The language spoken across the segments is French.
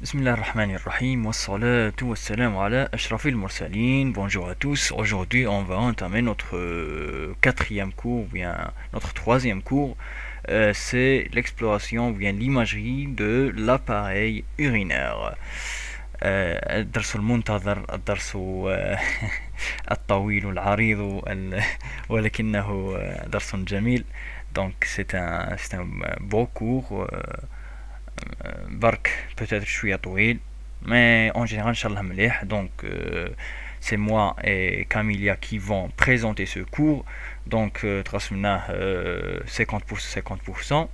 Bismillahirrahmanirrahim, wassalatu wassalamu ala ashrafil mursalin. Bonjour à tous. Aujourd'hui, on va entamer notre euh, quatrième cours, ou bien notre troisième cours. Euh, c'est l'exploration, ou bien l'imagerie de l'appareil urinaire. آه، الدرس المنتظر الدرس آه، الطويل العريض ال- ولكنه آه، درس جميل donc c'est un c'est un beau cours euh, euh, برك peut-être شوية طويل mais en général inchallah مليح donc euh, c'est moi et Camilia qui vont présenter ce cours donc euh, تقسمناه euh, 50 pour 50%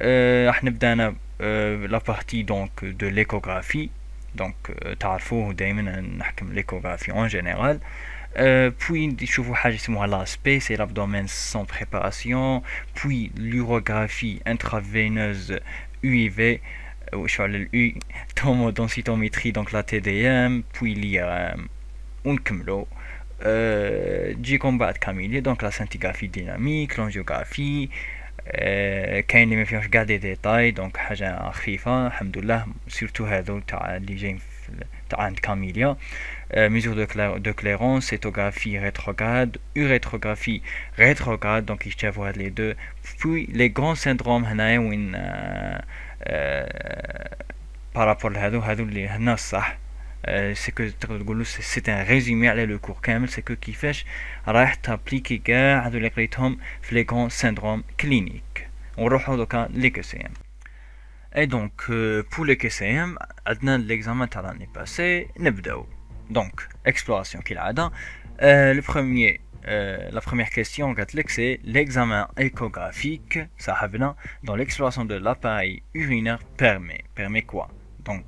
euh, راح نبدا أنا euh, la partie donc de l'échographie donc euh, تعرفوه دائما نحكم l'échographie en général euh, puis نشوفوا حاجة اسمها l'aspect c'est l'abdomen sans préparation puis l'urographie intraveineuse UIV وش على الU tomodensitométrie donc la TDM puis l'IRM ونكملوا euh, تجيكم بعد كاميليا donc la scintigraphie dynamique l'angiographie آه، كاين اللي ما فيهمش كاع دي ديتاي دونك حاجه خفيفه الحمد لله سيرتو هذو تاع اللي جايين في ال- تاع عند كاميليا mesure de, cla- de clairance, cétographie rétrograde, urétrographie rétrograde, donc يشتافوا هاد les deux. Puis les grands syndromes هنايا وين آه، آه، بارابور لهادو هادو اللي هنا الصح سي كو تقدر تقولوا سي ان ريزومي على لو كور كامل سي كو كيفاش رايح تابليكي كاع هادو اللي قريتهم في لي غون سيندروم كلينيك ونروحو دوكا لي كو سي ام اي دونك بور لي كو سي ام عندنا ليكزامان تاع لاني باسي نبداو دونك اكسبلوراسيون كالعاده لو بروميير euh, la première question, c'est l'examen échographique, ça dans l'exploration de l'appareil urinaire permet. Permet quoi? Donc,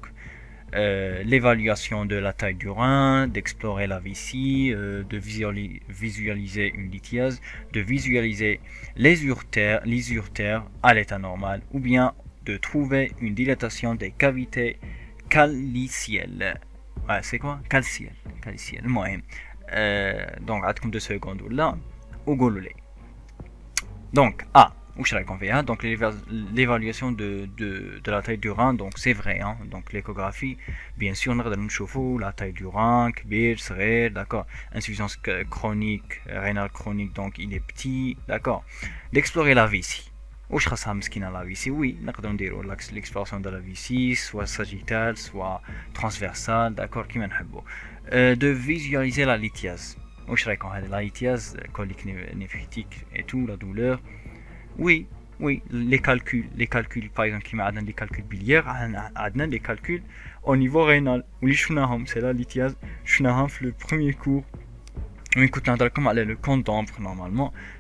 euh, l'évaluation de la taille du rein, d'explorer la vessie, euh, de visualiser une lithiase, de visualiser les urtères, les urtères à l'état normal, ou bien de trouver une dilatation des cavités calicielles. Ouais, c'est quoi? Calciel. Calciel, moi. Euh, donc, عندكم deux secondes ولا وقولوا لي. Donc, A. Où je qu'on fait Donc, l'éva- l'évaluation de, de, de la taille du rein, donc c'est vrai. Hein? Donc, l'échographie, bien sûr, نقدر نشوفوا la taille du rein, كبير, صغير, d'accord. Insuffisance c- chronique, rénale chronique, donc il est petit, d'accord. D'explorer la vessie. واش خاصها مسكينه لا فيسي وي نقدروا نديروا لاكس- l'exploration de la vessie soit sagittale soit transversale d'accord كيما نحبوا Euh, de visualiser la lithiase واش رايكم هذه la lithiase colique né- néphritique et tout la douleur oui oui les calculs les calculs par exemple كيما عندنا les calculs biliaires عندنا عندنا les calculs au niveau rénal واللي شفناهم c'est la lithiase شفناهم في le premier cours وين كنت نهضركم على لو كون دومبر نورمالمون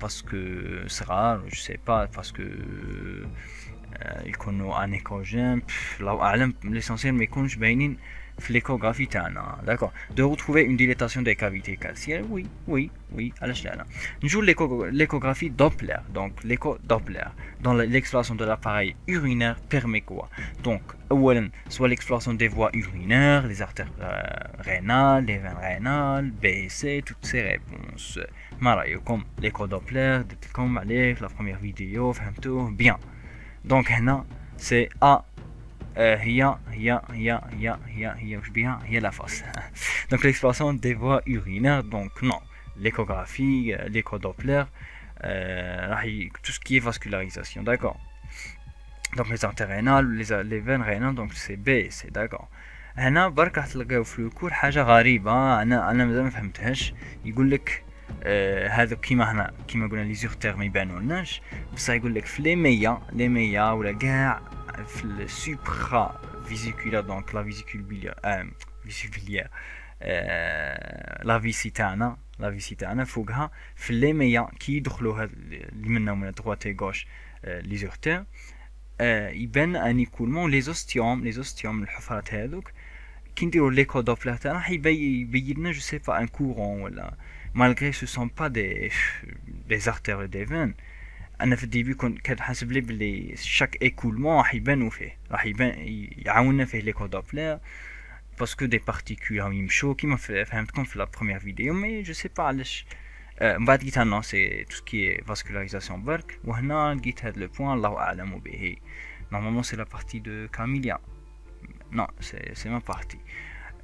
باسكو صغار جو سي با باسكو يكونوا ان ايكوجين الله اعلم ليسونسيال ما يكونش باينين l'échographie tana, d'accord De retrouver une dilatation des cavités calciennes, oui, oui, oui, à l'échelle. Nous joue l'échographie Doppler, donc l'écho Doppler, dans l'exploration de l'appareil urinaire permet quoi Donc, soit l'exploration des voies urinaires, les artères euh, rénales, les veines rénales, BC, toutes ces réponses. Comme l'écho Doppler, comme la première vidéo, bien. Donc, c'est A هي هي هي هي هي هي وش بها هي la fosse donc l'exploration des voies urinaires donc non l'échographie euh, l'écho-doppler euh, راح ي- tout ce qui est vascularisation d'accord donc les artères rénales les, les veines rénales donc c'est B c'est d'accord هنا برك راح تلقاو في الكور حاجه غريبه انا انا مازال ما فهمتهاش يقول لك آه هذا كيما هنا كيما قلنا لي زورتير ما يبانولناش بصح يقول لك في لي ميا لي ميا ولا كاع في السوبرا فيزيكولا دونك لا فيزيكول بيليا آه فيزيكوليير آه لا فيسي تاعنا لا فيسي تاعنا فوقها في لي ميا كي يدخلوا هاد اللي منا ومن droite et gauche آه لي زورتير يبان ان écoulement les ostiums les ostiums الحفرات هذوك كي نديرو ليكو دوبلر تاعنا حيبين لنا جو سي با ان كورون ولا malgré ce sont pas des des artères et des veines انا في الديبي كنت كان حاسب لي بلي شاك ايكولمون راح يبانو فيه راح يبان يعاوننا فيه ليكو دوبلر باسكو دي بارتيكول راهم يمشو كيما فهمتكم في لا بروميير فيديو مي جو سي با علاش من بعد لقيت نو سي تو سكي فاسكولاريزاسيون برك وهنا لقيت هاد لو بوان الله اعلم به نورمالمون سي لا بارتي دو كاميليا نو سي سي ما بارتي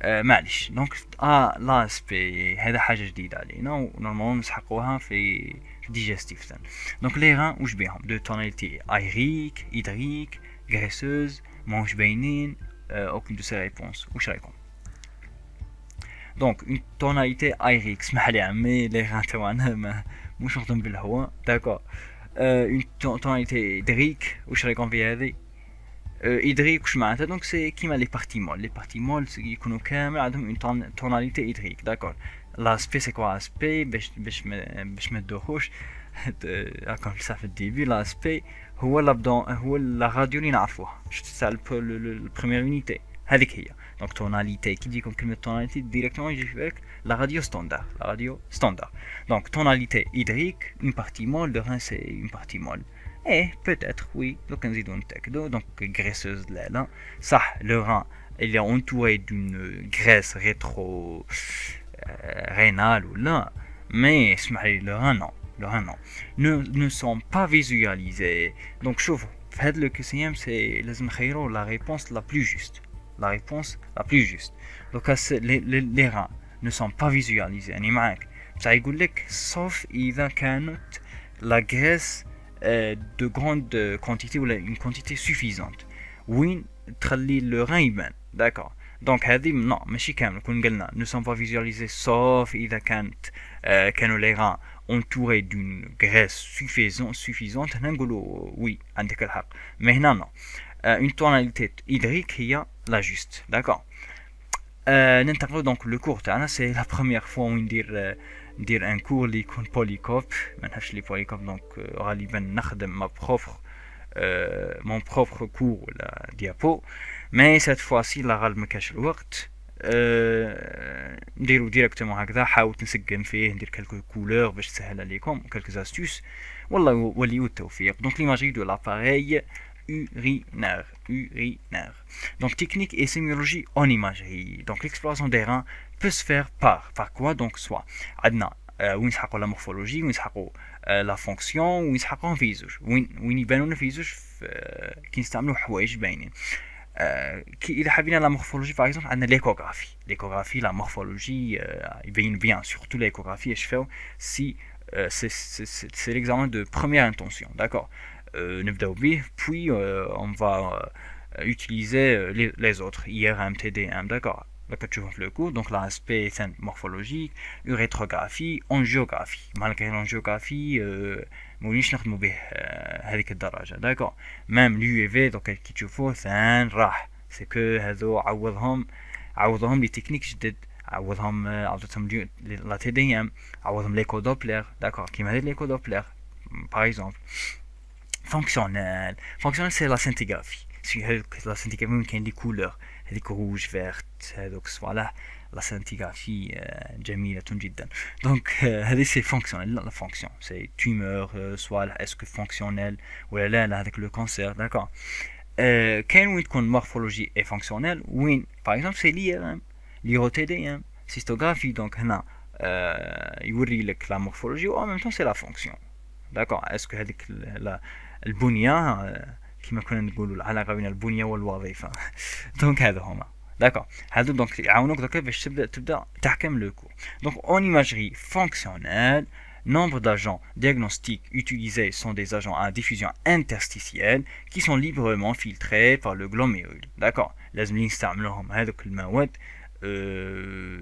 معليش دونك اه لاسبي هذا حاجه جديده علينا ونورمالمون نسحقوها في digestif ثاني دونك لي غان واش بيهم دو توناليتي ايريك هيدريك غريسوز ماهوش باينين اوكين دو سي ريبونس واش رايكم دونك اون توناليتي ايريك اسمح لي عمي لي غان تاعنا ما مش نخدم بالهواء داكور اون توناليتي هيدريك واش رايكم في هذه هيدريك واش معناتها دونك سي كيما لي بارتي مول لي بارتي مول يكونوا كامل عندهم اون توناليتي هيدريك داكور لاسبي سي كوا اسبي باش باش باش ما تدوخوش راكم لسه في الديبي لاسبي هو لابدون هو لا راديو اللي نعرفوها شفت تاع البريمير يونيتي هذيك هي دونك توناليتي كي تجيكم كلمه توناليتي ديريكتومون يجي في بالك لا راديو ستاندار لا راديو ستاندار دونك توناليتي هيدريك اون بارتي مول دو ران سي اون بارتي مول ايه بوتيتر وي دوك نزيدو نتاكدو دونك غريسوز لا لا صح لو ران il est entouré d'une graisse rétro Euh, rénale ou là, mais le non, le non, ne, ne sont pas visualisés. Donc, chauffe, faites le QCM, c'est la réponse la plus juste. La réponse la plus juste. Donc, les, les, reins ne sont pas visualisés. sauf la graisse euh, de grande quantité ou une quantité suffisante. Oui, le rein D'accord. دونك هذه نو ماشي كامل كون قلنا نو سون با فيزواليزي سوف اذا كانت آه كانوا لي غان اونتوري دون غريس سوفيزون سوفيزونت هنا نقولوا وي عندك الحق مي هنا نو اون توناليتي هيدريك هي لا جوست داكور ننتقلوا دونك لو كور تاعنا سي لا بروميير فوا وين ندير ندير ان كور اللي يكون بوليكوب ما نعرفش لي بوليكوب دونك غالبا نخدم ما بروفر مون بروفر كور ولا ديابو مي سات فواسي لا غالب ما كاش الوقت أه نديرو ديريكتومون هكذا حاولت نسقم فيه ندير كالكو كولور باش تسهل عليكم كالكو زاستوس والله وليو التوفيق دونك ليماجي دو لاباري urinaire urinaire donc technique et sémiologie en imagerie donc l'exploration des reins peut se faire par par quoi donc soit عندنا وين نسحقوا لا مورفولوجي وين نسحقوا لا فونكسيون وين نسحقوهم في زوج وين وين يبانوا لنا في زوج كي نستعملوا حوايج باينين Euh, qui, la morphologie, par exemple, on a l'échographie. L'échographie, la morphologie, euh, il viennent bien, surtout l'échographie, et je fais si euh, c'est l'examen de première intention, d'accord Puis on va utiliser les, autres, IRM, TDM, d'accord le cours, donc l'aspect morphologique, urétrographie, angiographie. Malgré l'angiographie, موليش نخدمو به هذيك الدرجة داكور ميم اليو في دوك كي تشوفوه ثان راح. سي كو هذو عوضهم عوضهم لي تكنيك جدد. عوضهم عوضهم لا تي دي إم. عوضهم ليكو دوبلر داكور كيما هذا ليكو دوبلر باغ اكزومبل فونكسيونيل فونكسيونيل سي لا سنتيغرافي لا سنتيغرافي كاين لي كولور هذيك روج فيرت هذوك فوالا لا سنتيغرافي جميلة جدا دونك هذه سي فونكسيونيل لا فونكسيون سي تومور سوا اسكو فونكسيونيل ولا لا لا هذاك لو كونسير داكور كاين وين تكون مورفولوجي اي فونكسيونيل وين باغ اكزومبل سي لي ار ام لي تي دي ام سيستوغرافي دونك هنا يوري لك لا مورفولوجي و ميم طون سي لا فونكسيون داكور اسكو هذيك البنيه كما كنا نقولوا العلاقه بين البنيه والوظيفه دونك هذا هما داكور هادو دونك يعاونوك دوكا باش تبدا تبدا تحكم لو كور دونك اون imagerie fonctionnelle Nombre d'agents diagnostiques utilisés sont des agents à diffusion interstitielle qui sont librement filtrés par le glomérule. D'accord لازم نستعملوهم هذوك المواد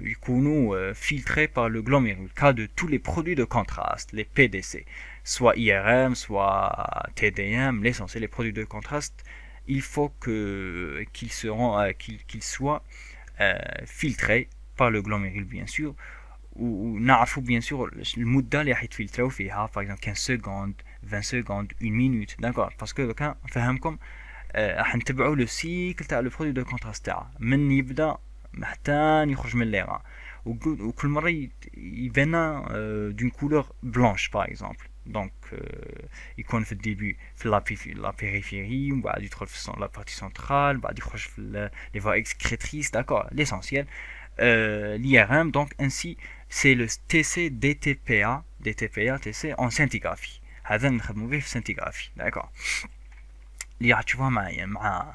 يكونوا filtrés par le glomérule cas de tous les produits de contraste les PDC soit IRM, soit TDM, l'essentiel, les produits de contraste, il faut euh, qu'il soit euh, filtré par le gloméril, bien sûr. Ou, bien sûr, le mouddal est filtré par exemple, 15 secondes, 20 secondes, 1 minute. Parce que, quand on fait comme, euh, on le cycle, le produit de contraste. Mais le il d'une couleur blanche, par exemple دونك يكون في الديبي في لا في لا بيريفيري ومن بعد يدخل في لا بارتي سنترال بعد يخرج في لي فوا اكسكريتريس داكور ليسونسيال l'IRM donc ainsi c'est le TC DTPA DTPA TC en scintigraphie هذا نخدمو به في scintigraphie d'accord اللي راح تشوفوها معايا مع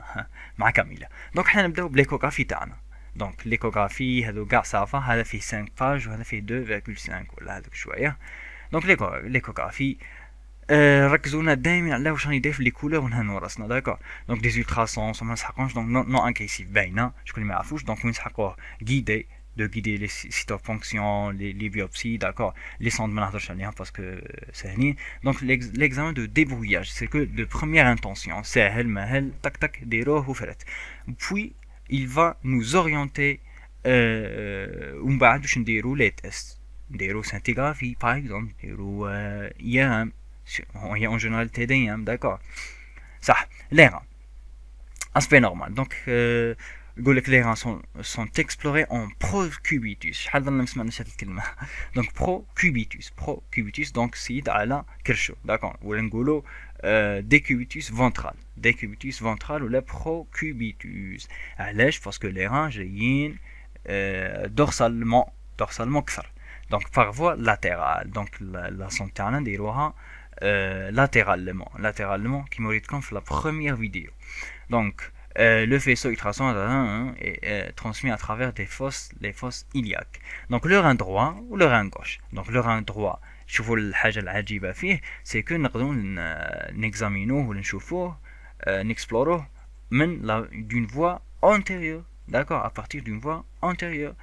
مع كاميلا دونك حنا نبداو بليكوغرافي تاعنا دونك ليكوغرافي هذو كاع صافا هذا فيه 5 باج وهذا فيه 2.5 ولا هذوك شويه دونك ليكوغرافي آه ركزوا لنا دائما على واش راني داير في لي كولور ونهنوا راسنا داكور دونك دي زولتراسونس ما نسحقوش دونك نو انكيسيف باينه شكون اللي ما يعرفوش دونك وين نسحقوه غيدي de guider les cytofonctions, les, les biopsies, d'accord, les sondes parce que c'est Donc l'examen de débrouillage, c'est que de première intention, c'est tac tac, des Puis il va nous orienter euh, les tests. neuroscintigraphie, par exemple, neuro euh, IRM, on y a en général TDM, d'accord. Ça, l'air, aspect normal. Donc, euh, les clairs sont, explorés en procubitus. Donc, procubitus, procubitus, donc, c'est à la d'accord. Ou l'engolo, euh, décubitus ventral. Décubitus ventral ou la procubitus. Allège, parce que les reins, j'ai euh, dorsalement, dorsalement, que donc par voie latérale donc la, la santé نديروها euh, latéralement latéralement qui m'aurait comme la première vidéo donc euh, le faisceau ultrason hein, est, transmis à travers des fosses, les fosses iliaques. Donc le rein droit ou le rein gauche. Donc le rein droit, شوفوا الحاجة العجيبة فيه c'est que نقدروا نexaminoه ولا نشوفوه نexploروه من d'une voie antérieure d'accord à partir d'une voie antérieure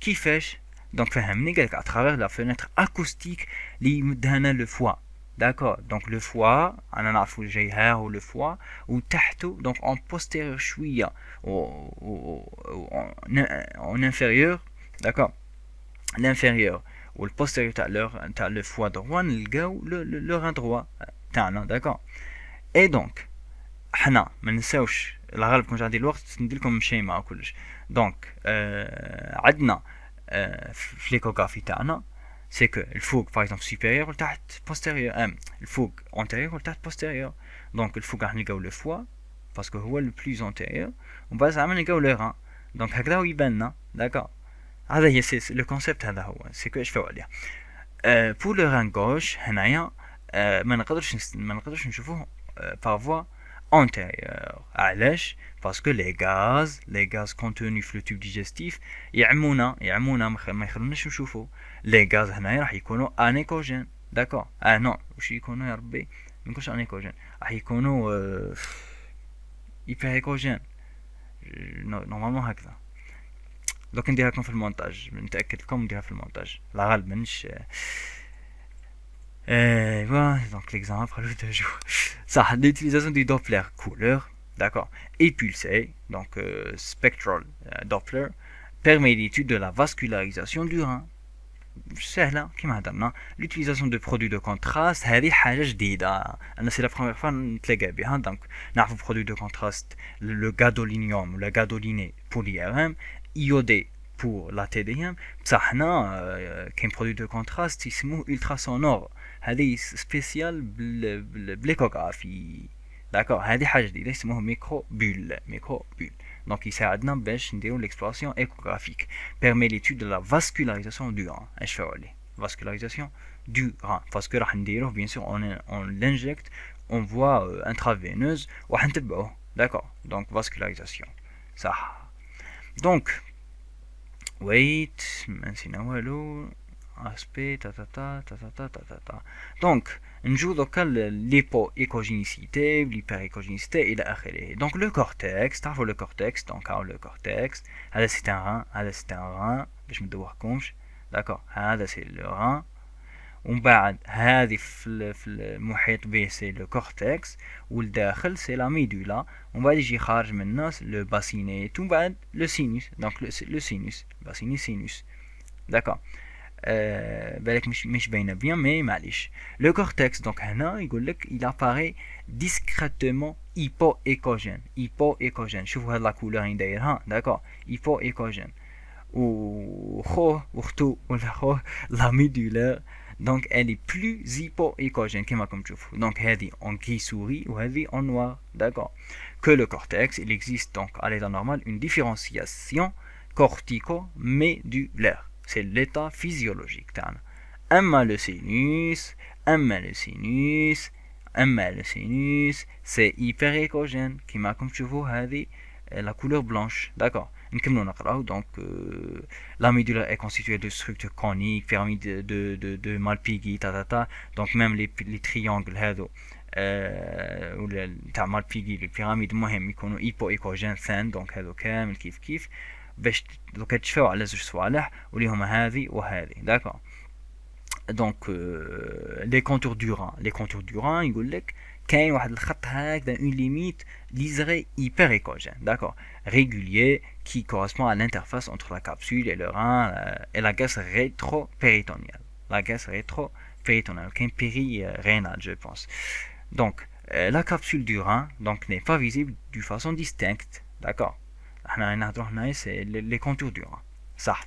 كيفاش donc فهمني قالك à travers la fenêtre acoustique اللي يمدها le foie D'accord. Donc le foie, on en a ou le foie, ou tahtou, donc en postérieur chouïa, en, inférieur, d'accord. L'inférieur ou le postérieur, t'as le foie droit, le gars le, le, rein droit, d'accord. Et donc, حنا ما نساوش الغالب كون عندي الوقت ندير لكم شيما كلش دونك آه عندنا آه في ليكوغرافي تاعنا c'est que le fougue par exemple supérieur ou le postérieur hein, le fougue antérieur ou le postérieur donc le fougue راح le foie parce que هو le plus antérieur وبعد زعما نلقاو le rein donc هكذا هو يبان d'accord هذا هي le concept هذا هو c'est que je fais عليه euh, pour le rein gauche هنايا euh, ما نقدرش ما نقدرش نشوفوه euh, par voie antérieure علاش que les gaz les gaz contenus في le tube digestif يعمونا يعمونا ما يخلوناش نشوفو les gaz هنايا راح يكونوا انيكوجين داكور آه نو واش يكونوا يا ربي ما يكونوش انيكوجين راح يكونوا آه ايبريكوجين نورمالمون هكذا دوك نديرها لكم في المونتاج نتاكد لكم نديرها في المونتاج لا غالب منش Euh, voilà, donc l'examen. Ça, l'utilisation du Doppler couleur, d'accord, épulsé, donc euh, spectral euh, Doppler, permet l'étude de la vascularisation du rein. C'est là, qui m'a hein, l'utilisation de produits de contraste, ah c'est la première fois que nous hein, donc, nous avons produits de contraste, le gadolinium, le gadoliné pour l'IRM, iodé pour la TDM, ça, a euh, un produit de contraste, il ultrasonore. C'est spécial pour l'échographie. D'accord, c'est. Donc, il l'exploration échographique. Permet l'étude la vascularisation du. Vascularisation du que, bien sûr. Euh, D'accord, donc, vascularisation. Donc, wait aspect, ta ta ta ta ta ta ta ta ta. Donc, un jour local l'hypoécogénicité, l'hyperécogénicité et la Donc le cortex, t'as vu le cortex, donc a le cortex, ah, elle c'est un rein, ah, elle c'est un rein, je me devoir conche, d'accord, ah, elle c'est le rein, on va le c'est le cortex, ou le dachel c'est la médula, on va dire charge maintenant le bassinet, tout. Va le sinus, donc le, le sinus, bassinet sinus, d'accord. بالك مش مش باينه bien mais معليش le cortex donc هنا يقول لك il apparaît discrètement hypoécogène hypoécogène شوفوا هاد لا كولور هين دايرها داكور hypoécogène وخوه وختو ولا خوه لا ميدولار donc elle est plus hypoécogène كما راكم تشوفوا donc هذه en gris souris وهذه en noir d'accord que le cortex il existe donc à l'état normal une différenciation cortico-médulaire c'est l'état physiologique تاعنا اما le sinus اما le sinus اما le sinus c'est hyperécogène كما راكم تشوفوا هذه la couleur blanche d'accord نكملوا نقراو donc euh, la médula est constituée de structures coniques pyramide de de de, de Malpighi ta ta ta donc même les les triangles هذو ولا تاع مالبيغي البيراميد المهم يكونوا ايبو ايكوجين ثان دونك هذو كامل كيف كيف باش دوكا تشفاو على زوج صوالح واللي هما هذه وهذه داكور دونك لي كونتور دو ران لي كونتور دو ران يقول لك كاين واحد الخط هكذا اون ليميت ليزري hyper écogène d'accord régulier qui correspond à l'interface entre la capsule et le rein euh, et la caisse rétro-péritoniale la caisse rétro-péritoniale qu'un péri-rénal je pense donc euh, la capsule du rein donc n'est pas visible d'une façon distincte d'accord احنا نهضروا هنايا سي لي كونتور دو ران صح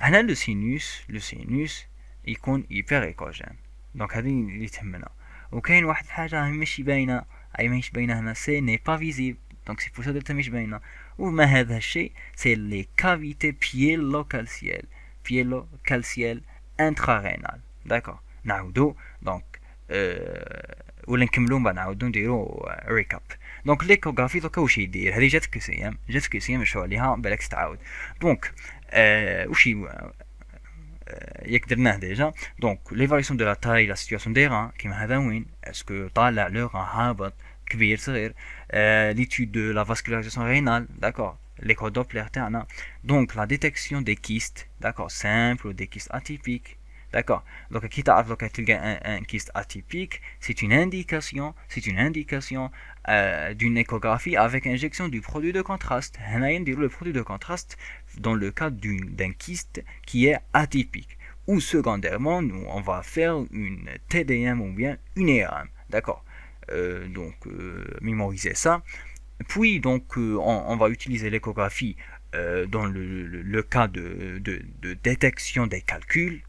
هنا لو سينوس لو سينوس يكون ايبر ايكوجين دونك هذه اللي تهمنا وكاين واحد الحاجة ماشي باينة اي ماهيش باينة هنا سي ني با فيزيبل دونك سي بور سا درتها مش باينة وما هذا الشيء سي لي كافيتي بييلو كالسيال بييلو كالسيال انترارينال داكور نعاودو دونك أه ولا نكملو من بعد نعاودو نديرو ريكاب دونك ليكوغرافي دوكا واش يدير هذه جات في كيسيام جات في كيسيام مشروع عليها بالك تعاود دونك euh, واش ياك درناه ديجا دونك ليفاليسيون دو لا تاي لا سيتياسيون دي ران كيما هذا وين اسكو طالع لو ران هابط كبير صغير ليتود دو لا فاسكولاريزاسيون رينال داكور l'écho Doppler تاعنا donc la détection des kystes d'accord simple ou des kystes atypiques D'accord Donc, quitte à un, un kyste atypique, c'est une indication, c'est une indication euh, d'une échographie avec injection du produit de contraste. le produit de contraste dans le cas d'un kyste qui est atypique. Ou secondairement, nous, on va faire une TDM ou bien une ERM. D'accord euh, Donc, euh, mémoriser ça. Puis, donc, euh, on, va utiliser l'échographie dans le, cas de, de détection des calculs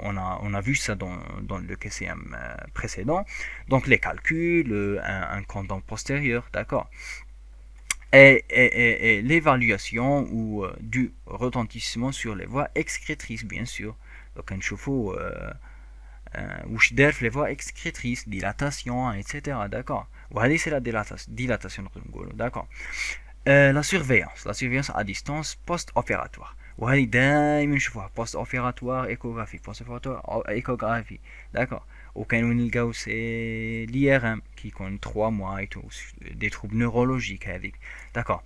on a, on a vu ça dans, dans le QCM euh, précédent. Donc les calculs, euh, un, un compte postérieur, d'accord. Et, l'évaluation ou euh, du retentissement sur les voies excrétrices, bien sûr. Donc un chauffe-eau ou les voies excrétrices, dilatation, etc. D'accord. Voilà, c'est la dilatation, dilatation d'accord. la surveillance, la surveillance à distance post-opératoire. وهذه دائما نشوفوها بوست اوبيراتوار ايكوغرافي بوست اوبيراتوار ايكوغرافي داكور وكانوا نلقاو سي لي ار ام كي يكون 3 موا اي تو دي تروب نورولوجيك هذيك داكور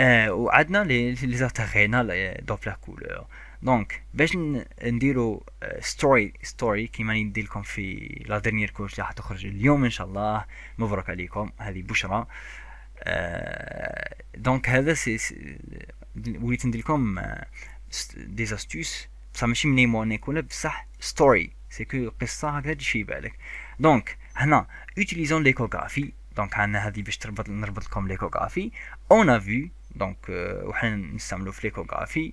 آه وعندنا لي لي زارتيغينال دوبلر كولور دونك باش نديرو ستوري ستوري كيما ندير لكم في لا ديرنيير كورس اللي راح تخرج اليوم ان شاء الله مبروك عليكم هذه بشرى دونك هذا سي وليت ندير لكم دي زاستوس بصح ماشي منيمونيك ولا بصح ستوري سي كو قصه هكذا تجي في بالك دونك هنا اوتيليزون ليكوغرافي دونك عندنا هذه باش تربط نربط لكم ليكوغرافي اون ا فيو دونك وحنا نستعملو في ليكوغرافي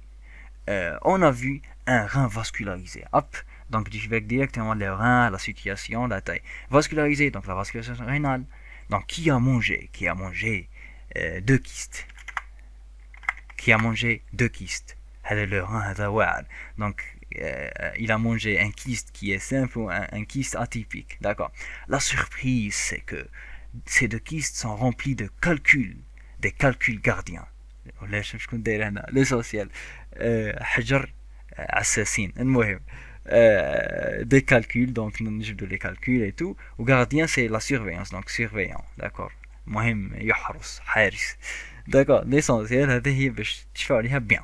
اون ا فيو ان rein vascularisé hop donc tu fais directement le rein la situation la taille vascularisé donc la vascularisation rénale donc qui a mangé qui a mangé euh, deux kystes qui a mangé deux kystes. Donc, euh, il a mangé un kyste qui est simple ou un, un kyste atypique. D'accord. La surprise, c'est que ces deux kystes sont remplis de calculs, des calculs gardiens. L'essentiel. Euh, Hajar euh, assassin. Euh, des calculs, donc de les calculs et tout. Ou gardien, c'est la surveillance, donc surveillant. D'accord. Haris. D'accord, l'essentiel هذه هي باش تشفاو عليها بيان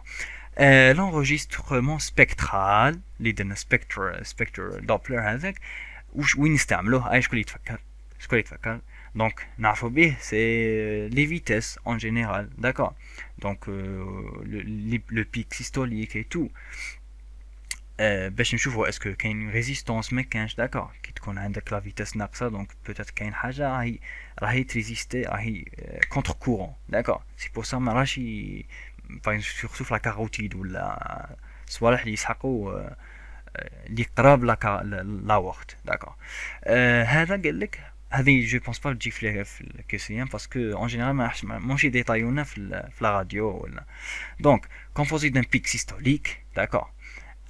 آه l'enregistrement spectral اللي درنا spectral spectral doppler هذاك وش وين نستعملوه اي شكون اللي يتفكر شكون اللي يتفكر دونك نعرفوا به سي لي فيتيس en général d'accord donc euh, le, le, le pic systolique et tout باش نشوفوا اسكو كاين ريزيستونس ما كانش داكور كي تكون عندك لا فيتاس ناقصه دونك بوتيت كاين حاجه راهي راهي تريزيستي راهي كونتر كورون داكور سي بور سا ما راهش باغ سورتو في لا كاروتيد ولا صوالح اللي يسحقوا اللي قراب لا لا وقت داكور هذا قال لك هذه جو بونس با تجي في في الكيسيان باسكو اون جينيرال ما ماشي ديتايونا في في لا راديو ولا دونك كومبوزي دان بيك سيستوليك داكور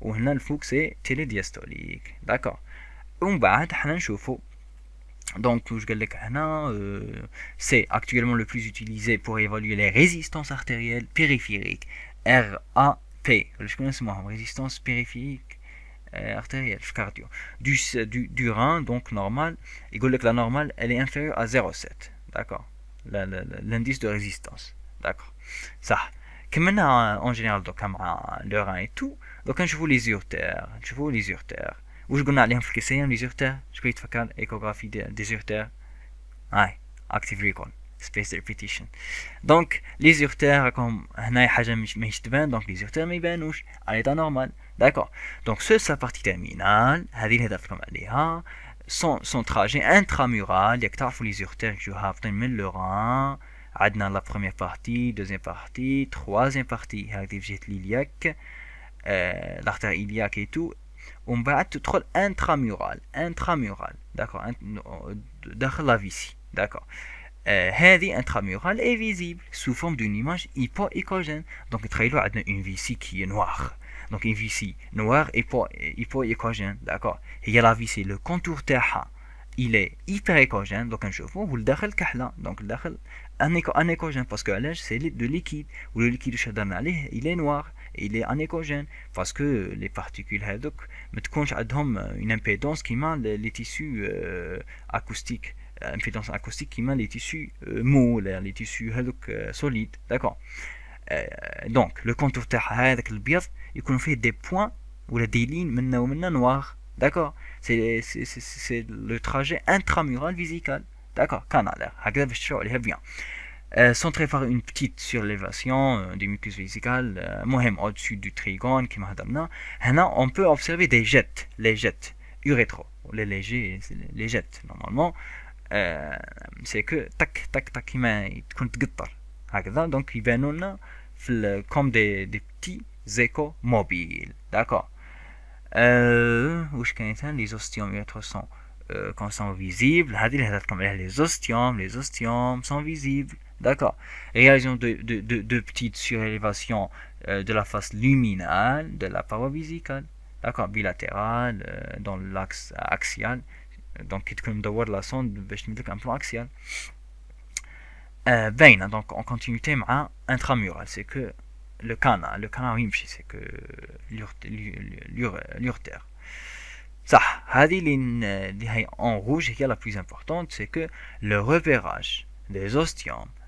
وهنا الفوق سي تيلي دياستوليك داكور ومن بعد حنا نشوفو Donc, je vais euh, c'est actuellement le plus utilisé pour évaluer les résistances artérielles périphériques. RAP. Je connais ce mot, résistance périphérique euh, artérielle, cardio. Du, du, du rein, donc normal. Et que la normale, elle est inférieure à 0,7. D'accord L'indice de résistance. D'accord Ça. Comme en général, donc, le rein et tout. Donc, je vous les urtères. Je vous les urtères. واش قلنا عليهم في الكيسيان لي زورتير شكون يتفكر ايكوغرافي دي, دي زورتير هاي اكتيف ريكول سبيس ريبيتيشن دونك لي زورتير راكم هنايا حاجه مش ماهيش تبان دونك لي زورتير ما يبانوش على ايتا نورمال داكور دونك سو سا بارتي تيرمينال هذه اللي هدرتلكم عليها سون سون تراجي انترامورال ياك تعرفوا لي زورتير جو هابطين من لو ران عندنا لا بروميير بارتي دوزيام بارتي تروازيام بارتي هذه في جهه ليلياك لارتير إلياك اي تو ومن بعد تدخل انترامورال انترامورال داكور داخل لا فيسي داكور هذه انترامورال اي فيزيبل سو فورم دون ايماج ايبو ايكوجين دونك تخيلوا عندنا اون فيسي كي نوار دونك اون فيسي نوار ايبو ايبو ايكوجين داكور هي لا فيسي لو كونتور تاعها il est hyper écogène donc نشوفوا والداخل كحله دونك الداخل ان ايكوجين باسكو علاش سي دو ليكيد ولو ليكيد واش هضرنا عليه il est noir il est anécogène parce que les particules هذوك ما تكونش عندهم une impédance كيما les tissus euh, acoustiques impédance acoustique كيما les tissus euh, mous les tissus هذوك solides d'accord euh, donc le contour تاعها هذاك الابيض يكون فيه des points ولا des lignes منا ومنا noir d'accord c'est c'est le trajet intramural visical d'accord canalaire هكذا باش تشوفوا عليها bien euh, centré par une petite surélévation euh, des mucus vésicales, euh, au-dessus du trigone, qui on peut observer des jets, les jets urétro, les légers, les jets normalement, c'est que tac tac tac, il donc ils viennent comme des, des petits échos mobiles, d'accord. Euh, les ostiomes urétro sont, euh, sont visibles, les ostiomes, les ostiomes sont visibles. D'accord. Réalisation de, de, de, de petites surélévations euh, de la face luminale de la paroi visicale. D'accord. Bilatérale, euh, dans l'axe axial. Donc, il comme d'avoir la sonde un plan axial. Euh, ben, donc en continuité مع intramural, c'est que le canal, le canal يمشي c'est que l'urtère. Ça, هذه اللي هي en rouge هي la plus importante, c'est que le repérage des ostiomes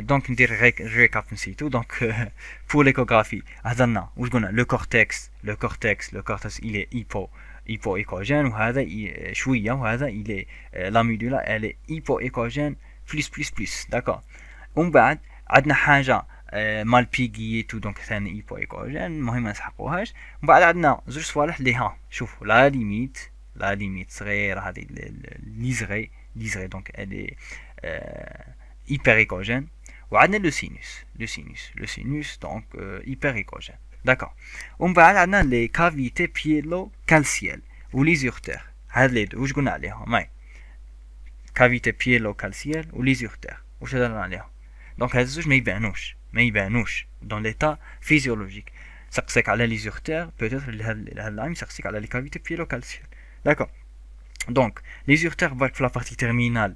دونك ندير ريكاب نسيتو دونك بور ليكوغرافي هضرنا واش قلنا لو كورتكس لو كورتكس لو كورتكس الي ايبو ايبو ايكوجين وهذا شويه وهذا الي لا ميدولا الي ايبو ايكوجين بلس بلس بلس داكور ومن بعد عندنا حاجه مال بيغيتو دونك ثاني ايبو ايكوجين المهم ما نسحقوهاش ومن بعد عندنا زوج صوالح اللي ها شوفوا لا ليميت لا ليميت صغيره هذه ليزغي ليزغي دونك الي hypericogène. Ou on a le sinus, le sinus, le sinus, donc euh. D'accord. On va on a les cavités piélo-calcielles ou les urtères. Hein, les deux, je connais les Cavité piélo-calcielle ou les urtères. Je les Donc, les deux, mais ils baignent, mais ils baignent dans l'état physiologique. Ça c'est qu'à les urtères, peut-être l'Allemagne, ça c'est qu'à les cavités piélo-calcielles. D'accord. Donc, les urtères, la partie terminale.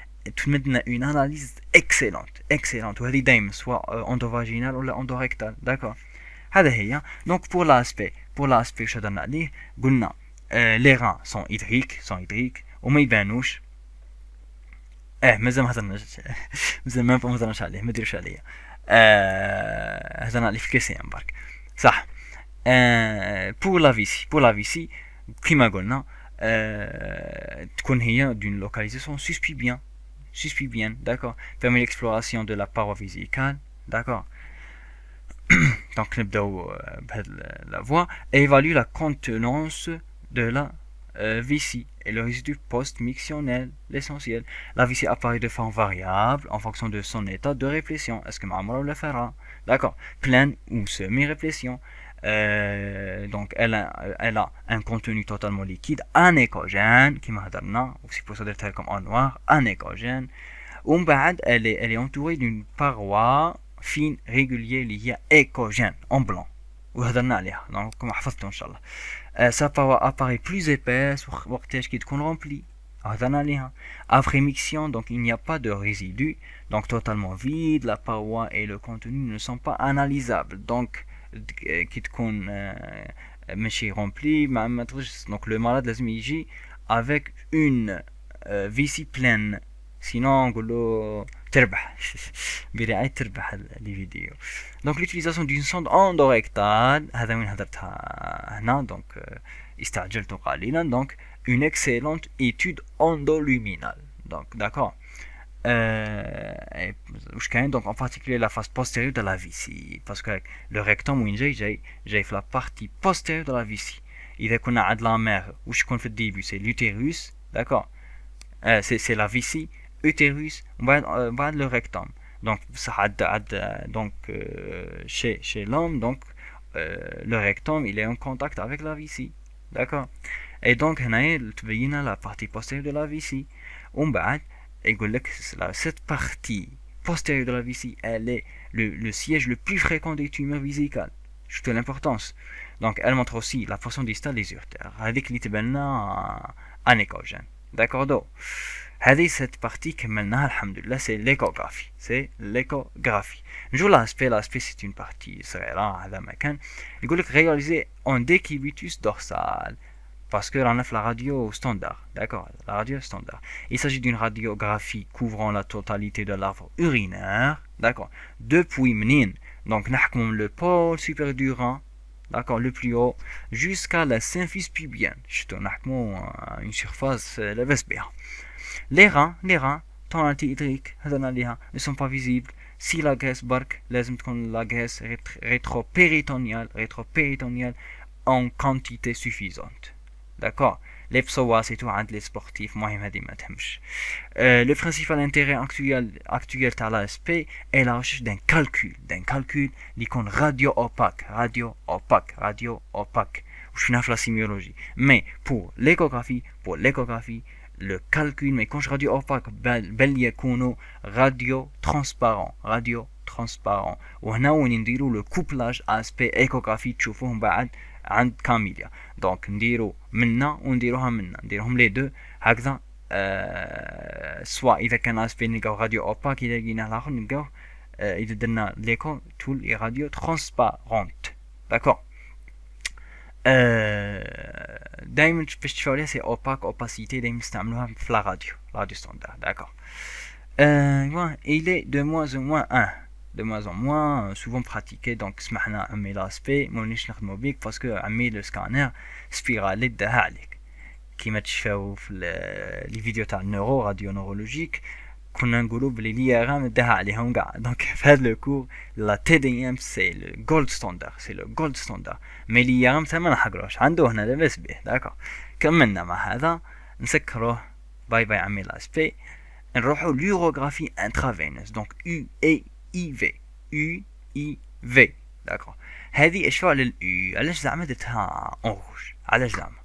تمدنا اون اناليز اكسيلونت اكسيلونت وهذه دايما سواء اندوفاجينال ولا اندوريكتال داكور هذا هي دونك بور لاسبي بور لاسبي واش هضرنا عليه قلنا لي غان سون هيدريك سون هيدريك وما يبانوش اه مازال ما هضرناش مازال ما هضرناش عليه ما ديروش عليا آه هضرنا عليه في الكيسيان برك صح آه بور لا فيسي بور لا فيسي كيما قلنا euh, تكون هي d'une localisation suspect je bien, d'accord. Permet l'exploration de la paroi vésicale, d'accord. Donc, euh, la voix évalue la contenance de la euh, vessie et le résidu post-mictionnel, l'essentiel. La vessie apparaît de forme variable en fonction de son état de réflexion. Est-ce que Ma'amra le fera? D'accord. Pleine ou semi-réflexion. Euh, donc elle a, elle a un contenu totalement liquide, anécogène, qui m'a aussi pour ça comme en noir, anécogène. Elle est, elle est entourée d'une paroi fine régulière liée à écogène, en blanc. وهضرنا عليها دونك كما حفظتو ان شاء الله سا باروا اباري بلوز ايباس وقتاش كي تكون رومبلي هضرنا عليها après mixion donc il n'y a pas de résidus donc totalement vide la paroi et le contenu ne sont pas analysables donc كي تكون ماشي rempli ما ما donc le malade لازم يجي avec une vessie pleine sinon نقول له تربح برعاية تربح لي فيديو دونك لوتيليزاسيون دون سوند اندوريكتال هذا وين هضرتها هنا دونك استعجلت قليلا دونك اون اكسيلونت ايتود اندولومينال دونك داكور واش كاين دونك ان بارتيكولي لا فاس بوستيريور دو لا فيسي باسكو لو ريكتوم وين جاي جاي جاي في لا بارتي بوستيريور دو لا فيسي اذا كنا عند لا مير واش يكون في الديبي سي لوتيروس داكور سي سي لا فيسي utérus on va le rectum donc ça donc chez chez l'homme donc le rectum il est en contact avec la vessie d'accord et donc هنا تبين la partie postérieure de la vessie ومن بعد يقول لك cette partie postérieure de la vessie elle est le, le siège le plus fréquent des tumeurs vésicales je te l'importance donc elle montre aussi la façon distale des urtères هذيك اللي تبان لنا انيكوجين d'accord donc هذه cette partie كملناها الحمد لله c'est l'échographie c'est l'échographie نجو l'aspect l'aspect c'est une partie صغيرة هذا ما كان يقول لك réalisé en décubitus dorsal parce que la la radio standard, d'accord, la radio standard. Il s'agit d'une radiographie couvrant la totalité de l'arbre urinaire, d'accord, depuis Mnin, donc le pôle supérieur du rein, d'accord, le plus haut, jusqu'à la symphyse pubienne, euh, une surface, euh, la Les reins, les reins, tant anti-hydriques, ne sont pas visibles, si la graisse barque, la graisse rétropéritoneale, rétropéritoneale en quantité suffisante. d'accord les psoas et tout عند les sportifs مهم هذه ما تهمش euh, le principal intérêt actuel actuel تاع l'ASP est la recherche d'un calcul d'un calcul اللي يكون radio opaque radio opaque radio opaque وشفناها في la sémiologie mais pour l'échographie pour l'échographie le calcul mais quand je radio opaque بل يكون radio transparent radio transparent وهنا وين نديرو لو كوبلاج اسبي ايكوغرافي تشوفوهم بعد عند كاميليا دونك نديرو منا ونديروها منا نديروهم لي دو هكذا أه سواء اذا كان اسبي نلقاو راديو اوباك اذا لقيناه الاخر نلقاوه أه اذا درنا ليكو تول راديو ترانسبارونت داكور دائما باش تشوفوا عليها سي اوباك اوباسيتي دائما نستعملوها في لا راديو راديو ستاندard داكور euh, il est de moins en moins un de moins en moins souvent pratiqué donc سمحنا عمي لاسبي مانيش نخدمو بيك باسكو عمي لو سكانر سبيرالي داها عليك كيما تشفاو في لي فيديو تاع النورو راديو نورولوجيك كنا نقولوا بلي لي رام داها عليهم كاع دونك في هذا لو كور لا تي دي ام سي لو جولد ستاندار سي لو جولد ستاندار مي لي رام ما نحقروش عنده هنا لاباس به داكور كملنا مع هذا نسكروه باي باي عمي لاسبي نروحو ليوروغرافي انترافينوس دونك يو اي اي في يو اي في داكور هذه اش فعل الاو علاش زعما درتها اون روج علاش زعما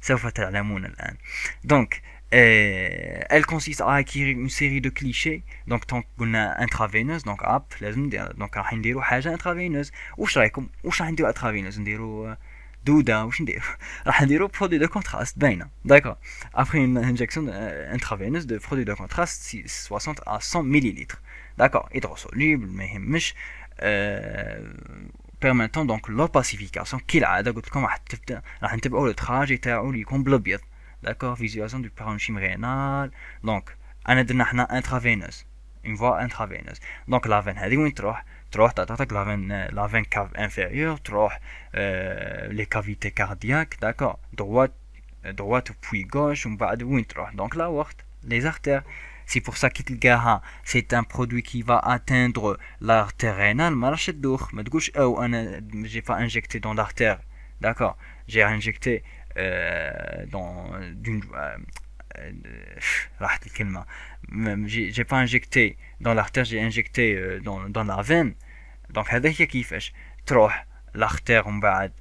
سوف تعلمون الان دونك Euh, elle consiste à acquérir une série de clichés donc tant qu'on a intraveineuse donc اب لازم ندير دونك راح نديرو حاجه intraveineuse واش رايكم واش راح نديرو intraveineuse نديرو دوده واش نديرو راح نديرو برودوي دو كونتراست باينه داكور après une injection intraveineuse de produit de contraste 60 à 100 millilitres d'accord hydrosoluble ما يهمش permettant donc l'opacification كالعاده قلت لكم راح تبدا راح نتبعوا لو تراجي تاعو اللي يكون بالابيض d'accord visualisation du parenchyme rénal donc انا درنا حنا intraveineuse une voie intraveineuse donc la veine هذه وين تروح تروح تعطيك la veine la veine cave inférieure تروح euh, les cavités cardiaques d'accord droite droite puis gauche ومن بعد وين تروح donc là وقت les artères c'est pour ça كتلقاها c'est un produit qui va atteindre l'artère rénale ما راحش تدوخ ما تقولش او انا j'ai pas injecté dans l'artère d'accord j'ai injecté euh, dans d'une euh, راحت الكلمة j'ai pas injecté dans l'artère j'ai injecté euh, dans, dans la veine donc هذا هي كيفاش تروح l'artère ومن بعد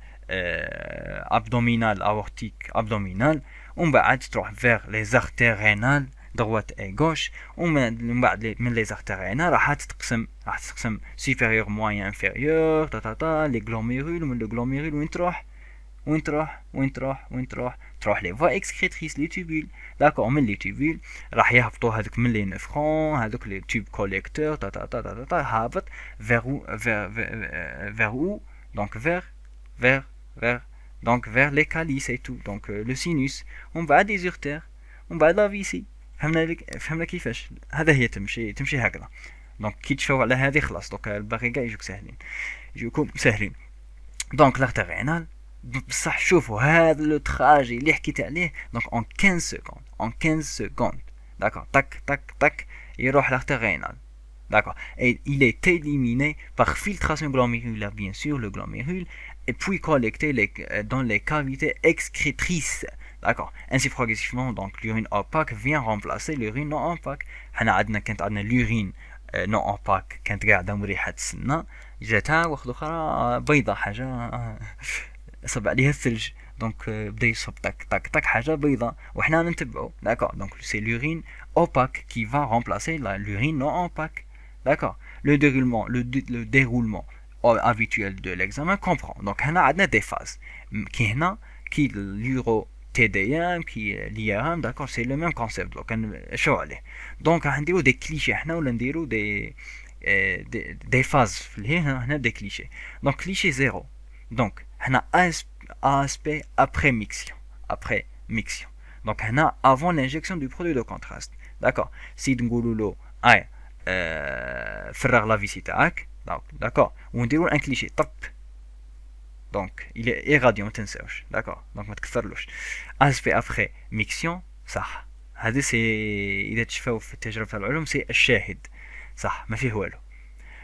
abdominal aortique abdominal ومن بعد تروح vers les artères rénales droite et gauche ومن بعد من les artères rénales راح تتقسم راح تتقسم supérieur moyen inférieur تا تا تا les glomérules ومن le glomérule وين تروح وين تروح وين تروح وين تروح تروح لي فوا اكسكريتريس لي توبول داكور من لي توبول راح يهبطوا هذوك من لي نفرون هذوك لي توب كوليكتور تا تا تا تا تا هابط فيغ فيغ فيغ او دونك فيغ فيغ فيغ دونك فيغ لي كاليس اي تو دونك لو سينوس ومن بعد دي زورتير ومن بعد لا فيسي فهمنا لك فهمنا كيفاش هذا هي تمشي تمشي هكذا دونك كي تشوفوا على هذه خلاص دونك الباقي كاع يجوك ساهلين يجوكم ساهلين دونك لارتير رينال بصح شوفوا هذا لو تراجي اللي حكيت عليه دونك اون 15 سكوند اون 15 سكوند داكور تاك تاك تاك يروح l'artère rénale d'accord et il est éliminé par filtration glomérulaire bien sûr le glomérule et puis collecté les, dans les cavités excrétrices d'accord ainsi progressivement donc l'urine opaque vient remplacer l'urine non opaque حنا عندنا كانت عندنا l'urine non opaque كانت قاعده مريحه السنه جاتها واحده اخرى بيضة حاجه صب عليها الثلج دونك بدا يصب تاك تاك تاك حاجه بيضاء وحنا نتبعو داكور دونك سي لورين اوباك كي فا رومبلاسي لا لورين نو اوباك داكور لو déroulement le, le déroulement habituel de l'examen comprend donc هنا عندنا دي فاز كي هنا كي اليورو تي دي ام كي لي ام داكور سي لو ميم كونسيبت دونك نشو عليه دونك راح نديرو دي كليشي حنا ولا نديرو دي دي, دي فاز في هنا هنا دي كليشي دونك كليشي زيرو دونك هنا aspect après mixion après mixion donc هنا avant l'injection du produit de contraste d'accord si نقولوا له اي آه فرغ لا فيسي تاعك d'accord ونديروا ان كليشي طب دونك il est irradiant ما تنساوش d'accord دونك ما تكثرلوش aspect après mixion صح هذا سي اذا تشفاو في التجربه تاع العلوم سي الشاهد صح ما فيه والو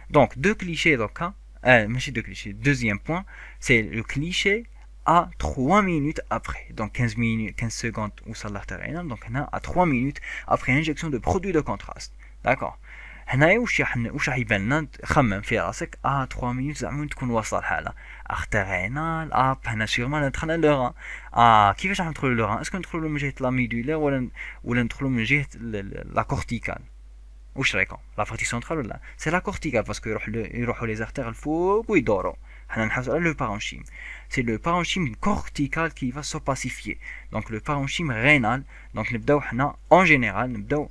دونك دو كليشي دوكا euh, deux clichés. Deuxième point, c'est le cliché à 3 minutes après. Donc 15, minutes, 15 secondes où ça l'artère donc on a à 3 minutes après injection de produit de contraste. D'accord هنايا وش وش راح يبان لنا؟ خمم في راسك. آه 3 مينوت زعما تكون واصلة الحاله ارتير رينال اب هنا سيغمون دخلنا لو آه كيفاش راح ندخلوا لو اسكو ندخلوا من جهة لا ميدولير ولا ولا ندخلوا من جهة لا كورتيكال واش رايكم لا بارتي سونترال ولا سي لا كورتيكال باسكو يروح يروحوا لي زارتير الفوق ويدوروا حنا نحوسوا على لو بارونشيم سي لو بارونشيم كورتيكال كي فا سوباسيفيي دونك لو بارونشيم رينال دونك نبداو حنا اون جينيرال نبداو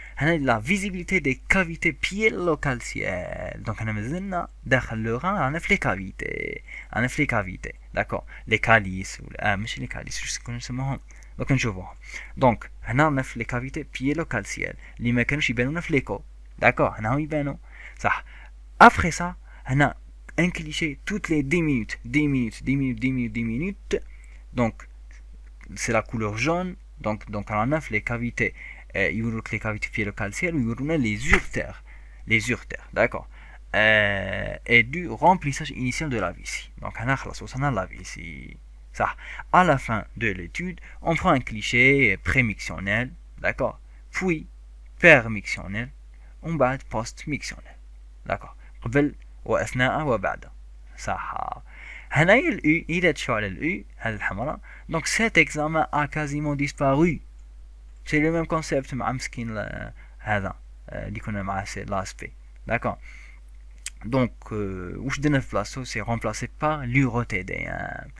هنا la visibilité des cavités piélo-calcielles donc هنا مازلنا داخل le rein انا في les cavités انا في les cavités d'accord les calices آه مش les calices شو نسموهم دوك نشوفوهم دونك هنا رانا في les cavités piélo-calcielles اللي ما كانوش يبانونا في ليكو d'accord هنا هم يبانوا صح après ça هنا un cliché toutes les 10 minutes 10 minutes 10 minutes 10 minutes 10 minutes donc c'est la couleur jaune. Donc, donc en neuf, les cavités, euh, il y a les cavités piélo-calcielles, il y a les urtères. Les urtères, d'accord. Euh, et du remplissage initial de la vessie. Donc, on a la vessie. Ça. À la fin de l'étude, on prend un cliché prémictionnel, d'accord. Puis, permictionnel, on bat post-mictionnel. D'accord. قبل وأثناء وبعد. صح. هنايا الأو إذا تشوف على الأو هذه الحمراء دونك سيت اكزامان ا كازيمون ديسبارو سي لو ميم كونسيبت مع مسكين هذا اللي كنا معاه سي لاسبي داكور دونك واش درنا في بلاصتو سي رومبلاسي بار لورو تي دي ام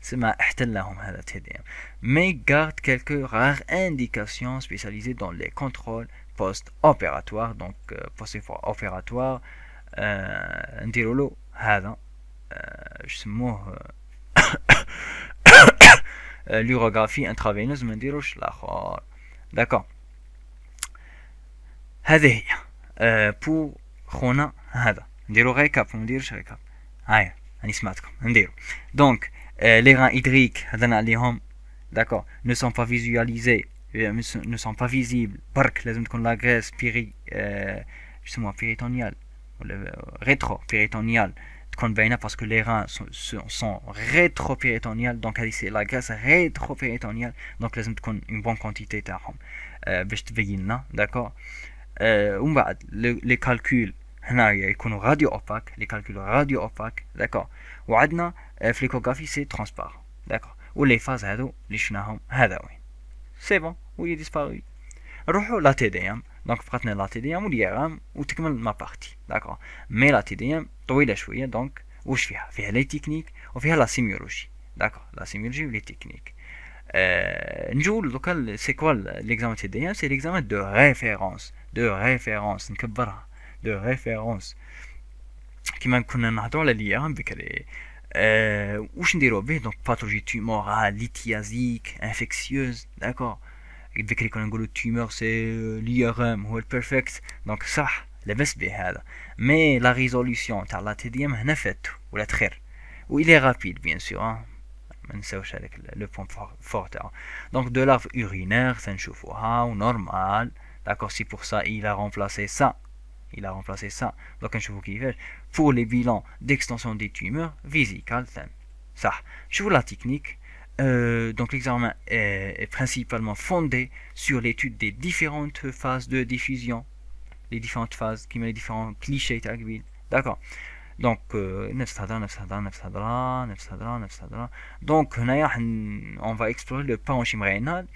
سما احتلهم هذا تي دي ام مي غارد كيلكو رار انديكاسيون سبيسياليزي دون لي كونترول بوست اوبيراتوار دونك بوست اوبيراتوار نديرو له هذا يسموه لوغوغرافي انترافينوز ما نديروش الاخر داكور هذه هي بو خونا هذا نديرو ريكاب وما نديروش ريكاب هاي راني سمعتكم نديرو دونك لي غان هيدريك هضرنا عليهم داكور نو سون با فيزواليزي ne sont pas visibles برك لازم تكون لا غريس بيري يسموها بيريتونيال ولا ريترو بيريتونيال تكون باينه باسكو لي ران سون ريترو بيريتونيال دونك هذه سي لا غاس ريترو بيريتونيال دونك لازم تكون اون بون كونتيتي تاعهم باش تبين لنا داكور ومن بعد لي كالكول هنايا يكونوا راديو اوباك لي كالكول راديو اوباك داكور وعندنا في ليكوغرافي سي ترانسبار داكور ولي فاز هادو اللي شفناهم هذا وين سي بون وي ديسباري نروحو لا تي دي ام دونك بقاتنا لا تي دي ام واليغام وتكمل ما بارتي داكور مي لا تي دي ام طويله شويه دونك واش فيها فيها لي تكنيك وفيها لا سيميولوجي داكور لا سيميولوجي ولي تكنيك euh, نجو دوكا سي كوا ليكزامان تي دي ام سي ليكزامان دو ريفيرونس دو ريفيرونس نكبرها دو ريفيرونس كيما كنا نهضروا على ليام بكري أه واش نديرو به دونك باثولوجي تيمورال ليتيازيك انفكسيوز داكور بكري كنا نقولوا التيمور سي لي ار ام هو البيرفكت دونك صح لاباس به هذا مي لا ريزوليسيون تاع لا تي دي ام هنا فاتو ولا تخير و الي رابيد بيان سور ما نساوش هذاك لو بوان فور تاعو دونك دو لارف urinaire تنشوفوها و نورمال داكور سي بور سا il a remplacé ça il a remplacé ça donc نشوفو كيفاش pour les bilans d'extension des tumeurs vésicales صح شوفو لا تكنيك Euh, donc l'examen est, est, principalement fondé sur l'étude des différentes phases de diffusion, les différentes phases qui met les différents clichés D'accord. Donc euh, donc on va explorer le parenchyme rénal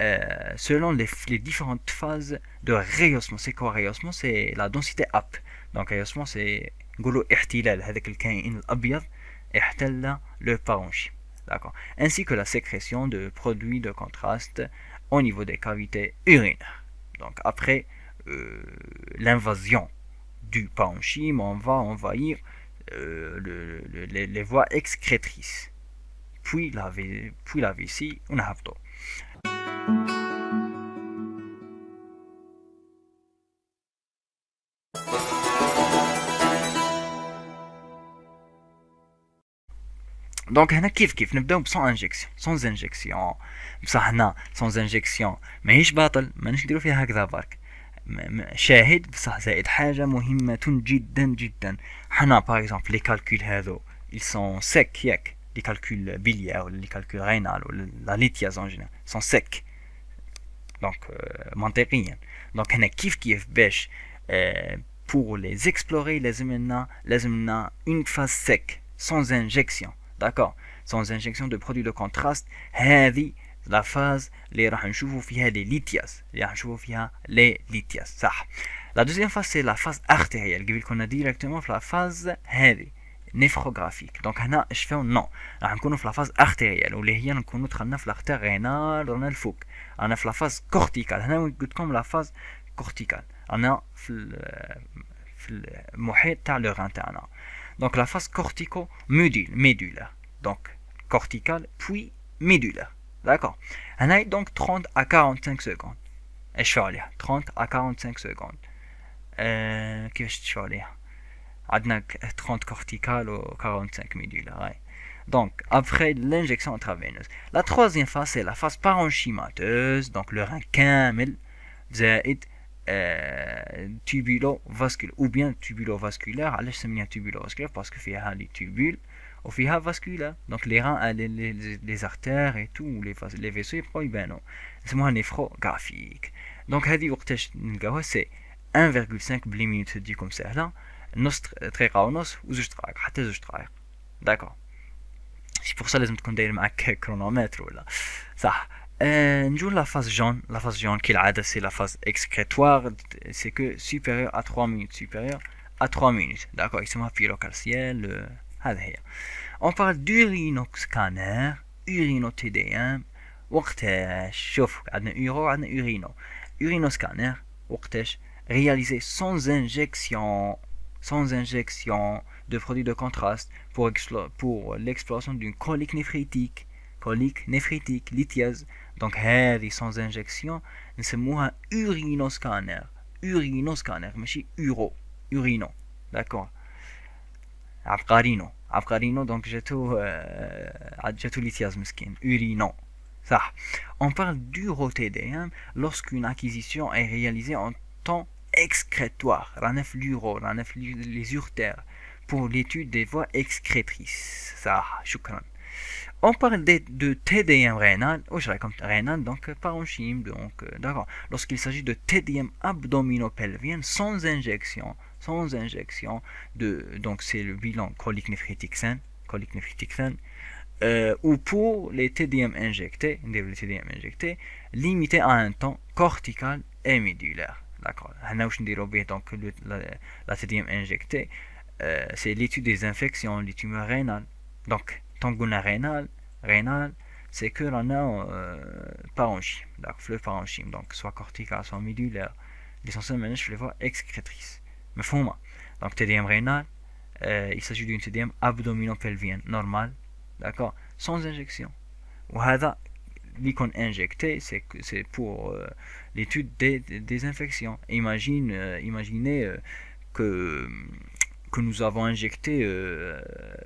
euh, selon les, les, différentes phases de rayonnement. C'est quoi rayonnement C'est la densité up. Donc rayonnement c'est نقولوا احتلال هذاك الكائن الابيض احتل le parenchyme d'accord, ainsi que la sécrétion de produits de contraste au niveau des cavités urinaires. Donc après euh, l'invasion du parenchyme, on va envahir euh, le, le, les, les, voies excrétrices, puis la, puis la vessie, on a دونك هنا كيف كيف نبداو بسون انجيكسيون سون انجيكسيون بصح هنا سون انجيكسيون ماهيش باطل مانيش نديرو فيها هكذا برك شاهد بصح زائد حاجة مهمة جدا جدا حنا باغ اكزومبل لي كالكول هذو ils sont secs ياك لي كالكول بيليار ولا لي كالكول رينال ولا لا ليتياز اون جينيرال سون سيك دونك منطقيا دونك هنا كيف كيف باش pour les explorer لازم لنا لازم لنا une phase sec sans injection d'accord sans injection de produits de contraste هذه la phase اللي راح نشوفوا فيها les lithias اللي راح نشوفوا فيها les lithias صح la deuxième phase c'est la phase artérielle قبل كنا directement في la phase هذه نيفروغرافيك دونك هنا اش فيهم نو راح نكونوا في لافاز ارتيريال واللي هي نكونوا دخلنا في لارتير رينال رانا الفوق انا في لافاز كورتيكال هنا قلت لكم لافاز كورتيكال انا في في المحيط تاع لو ران تاعنا دونك لا فاز كورتيكو ميدول ميدولار دونك كورتيكال بوي médulaire d'accord هنا donc 30 à 45 secondes ايش عليها 30 à 45 secondes euh, كيفاش تشوف عليها عندنا 30 cortical ou 45 médulaire donc après l'injection intraveineuse la troisième phase c'est la phase parenchymateuse donc le rein كامل زائد tubulo-vasculaire ou bien tubulo-vasculaire علاش سميها tubulo-vasculaire parce que فيها les tubules وفيها vasculaire donc les reins les, les, les artères et tout les, les vaisseaux يبقاو يبانو نسموها نيفروغرافيك دونك هذه وقتاش نلقاوها سي 1.5 بالمينوت تجيكم سهله نص دقيقه ونص وزوج دقائق حتى زوج دقائق داكور سي بور سا لازم تكون داير معاك كرونومتر ولا صح Euh, la phase jaune, la phase jaune qui c'est la phase excrétoire, c'est que supérieur à 3 minutes, supérieur à 3 minutes. D'accord, ici ma phylocalciel, euh, On parle d'urinoscanner, urino-TDM, وقتاش شوف عندنا urino عندنا urino urinoscanner وقتاش réalisé sans injection sans injection de produits de contraste pour, pour l'exploration d'une colique néphritique colique néphritique lithiase donc هذه sans injection نسموها urinoscanner urinoscanner ماشي uro urino d'accord عبقرينو عبقرينو donc جاتو جاتو lithiase مسكين urino صح on parle d'uro-TDM lorsqu'une acquisition est réalisée en temps excrétoire رانا في l'uro رانا في les urtères pour l'étude des voies excrétrices صح شكرا on parle de, de TDM rénal, oh, je raconte rénal, donc parenchyme, donc euh, d'accord. Lorsqu'il s'agit de TDM abdominopelvien sans injection, sans injection de, donc c'est le bilan colique néphritique sain, colique néphritique sain, euh, ou pour les TDM injectés, les TDM injectés, limité à un temps cortical et médulaire. D'accord. Donc la, la TDM injectée, euh, c'est l'étude des infections, les tumeurs rénales. Donc Tanguna rénal, rénal c'est que l'on a euh, parenchyme, donc fleuve parenchyme, donc soit cortical, soit médulaire. L'essentiel maintenant, je les vois excrétrices. Moi. Donc TDM rénal, euh, il s'agit d'une TDM abdominopelvienne normale, d'accord, sans injection. Ou l'icône injecté, c'est pour euh, l'étude des, des, infections. Imagine, euh, imaginez euh, que, que nous avons injecté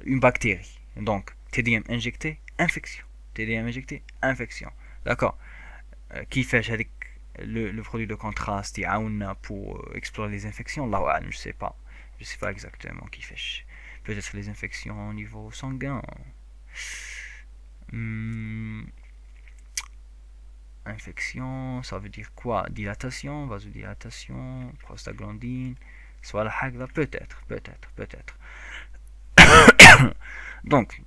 une bactérie. Donc, TDM injecté, infection. TDM injecté, infection. D'accord fait avec le, produit de contraste pour euh, explorer les infections Là, je ne sais pas. Je sais pas exactement qui fait. Peut-être les infections au niveau sanguin. Hmm. Infection, ça veut dire quoi? Dilatation, vasodilatation, prostaglandine, soit la hagla, peut-être, peut-être, peut-être. Donc,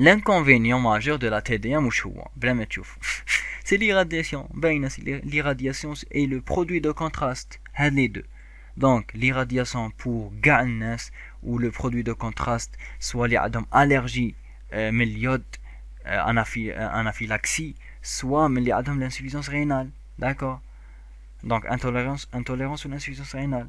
L'inconvénient majeur de la TDM c'est l'irradiation. L'irradiation est le produit de contraste. Les deux. Donc, l'irradiation pour Galnes ou le produit de contraste, soit les allergie, euh, euh, euh, anaphylaxie, soit les l'insuffisance rénale. D'accord? Donc, intolérance, intolérance ou l'insuffisance rénale.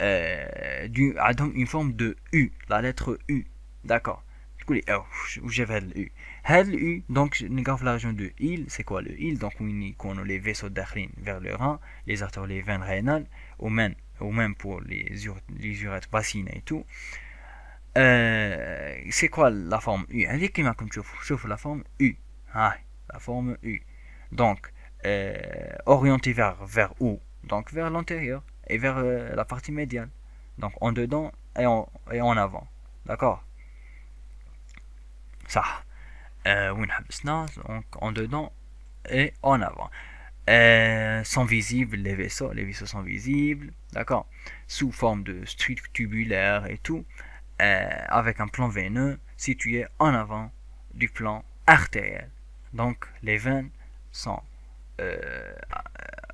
euh, du, une forme de U, la lettre U. D'accord. Du coup, j'avais le U. Le U, donc, la région de il, c'est quoi le il? Donc, on a les vaisseaux d'Achrine vers le rein, les artères, les veines rénales, ou même, même pour les, les urettes bassines et tout. Euh, c'est quoi la forme U? Elle qui comme chauffe la forme U. Ah, la forme U. Donc, euh, orienté vers, vers où? Donc, vers l'antérieur et vers euh, la partie médiane. Donc en dedans et en, et en avant. D'accord? Ça. Euh, donc en dedans et en avant. Euh, sont visibles les vaisseaux, les vaisseaux sont visibles, d'accord, sous forme de structure tubulaire et tout, euh, avec un plan veineux situé en avant du plan artériel. Donc les veines sont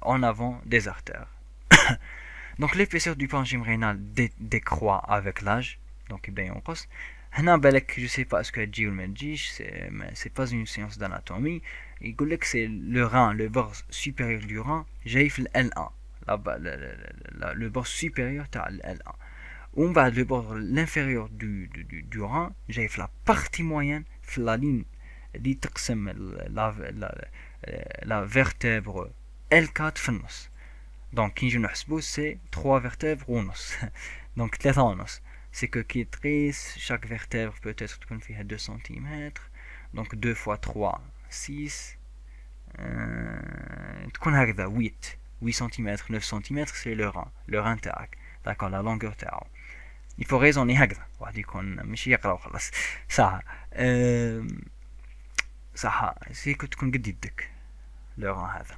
en avant des artères. donc l'épaisseur du parenchyme rénal décroît avec l'âge. Donc bien on passe. je sais pas ce que dit ou le mais c'est pas une science d'anatomie. Il dit que c'est le rein, le bord supérieur du rein, j'ai le L1. le bord supérieur de L1. On va le bord l'inférieur du, du, du, rein, j'ai la partie moyenne, la ligne la, la, la vertèbre L4 في النص دونك كي نجيو نحسبو سي 3 vertèbres ونص دونك 3 ونص سي كو كي تقيس chaque vertèbre peut-être تكون فيها 2 cm دونك 2 fois 3 6 euh, تكون هكذا 8 8 cm 9 cm c'est le rein le rein تاعك d'accord la longueur تاعو il faut raisonner هكذا واحد يكون ماشي يقرا وخلاص ساعة أه صح سي كو تكون قد يدك لو هذا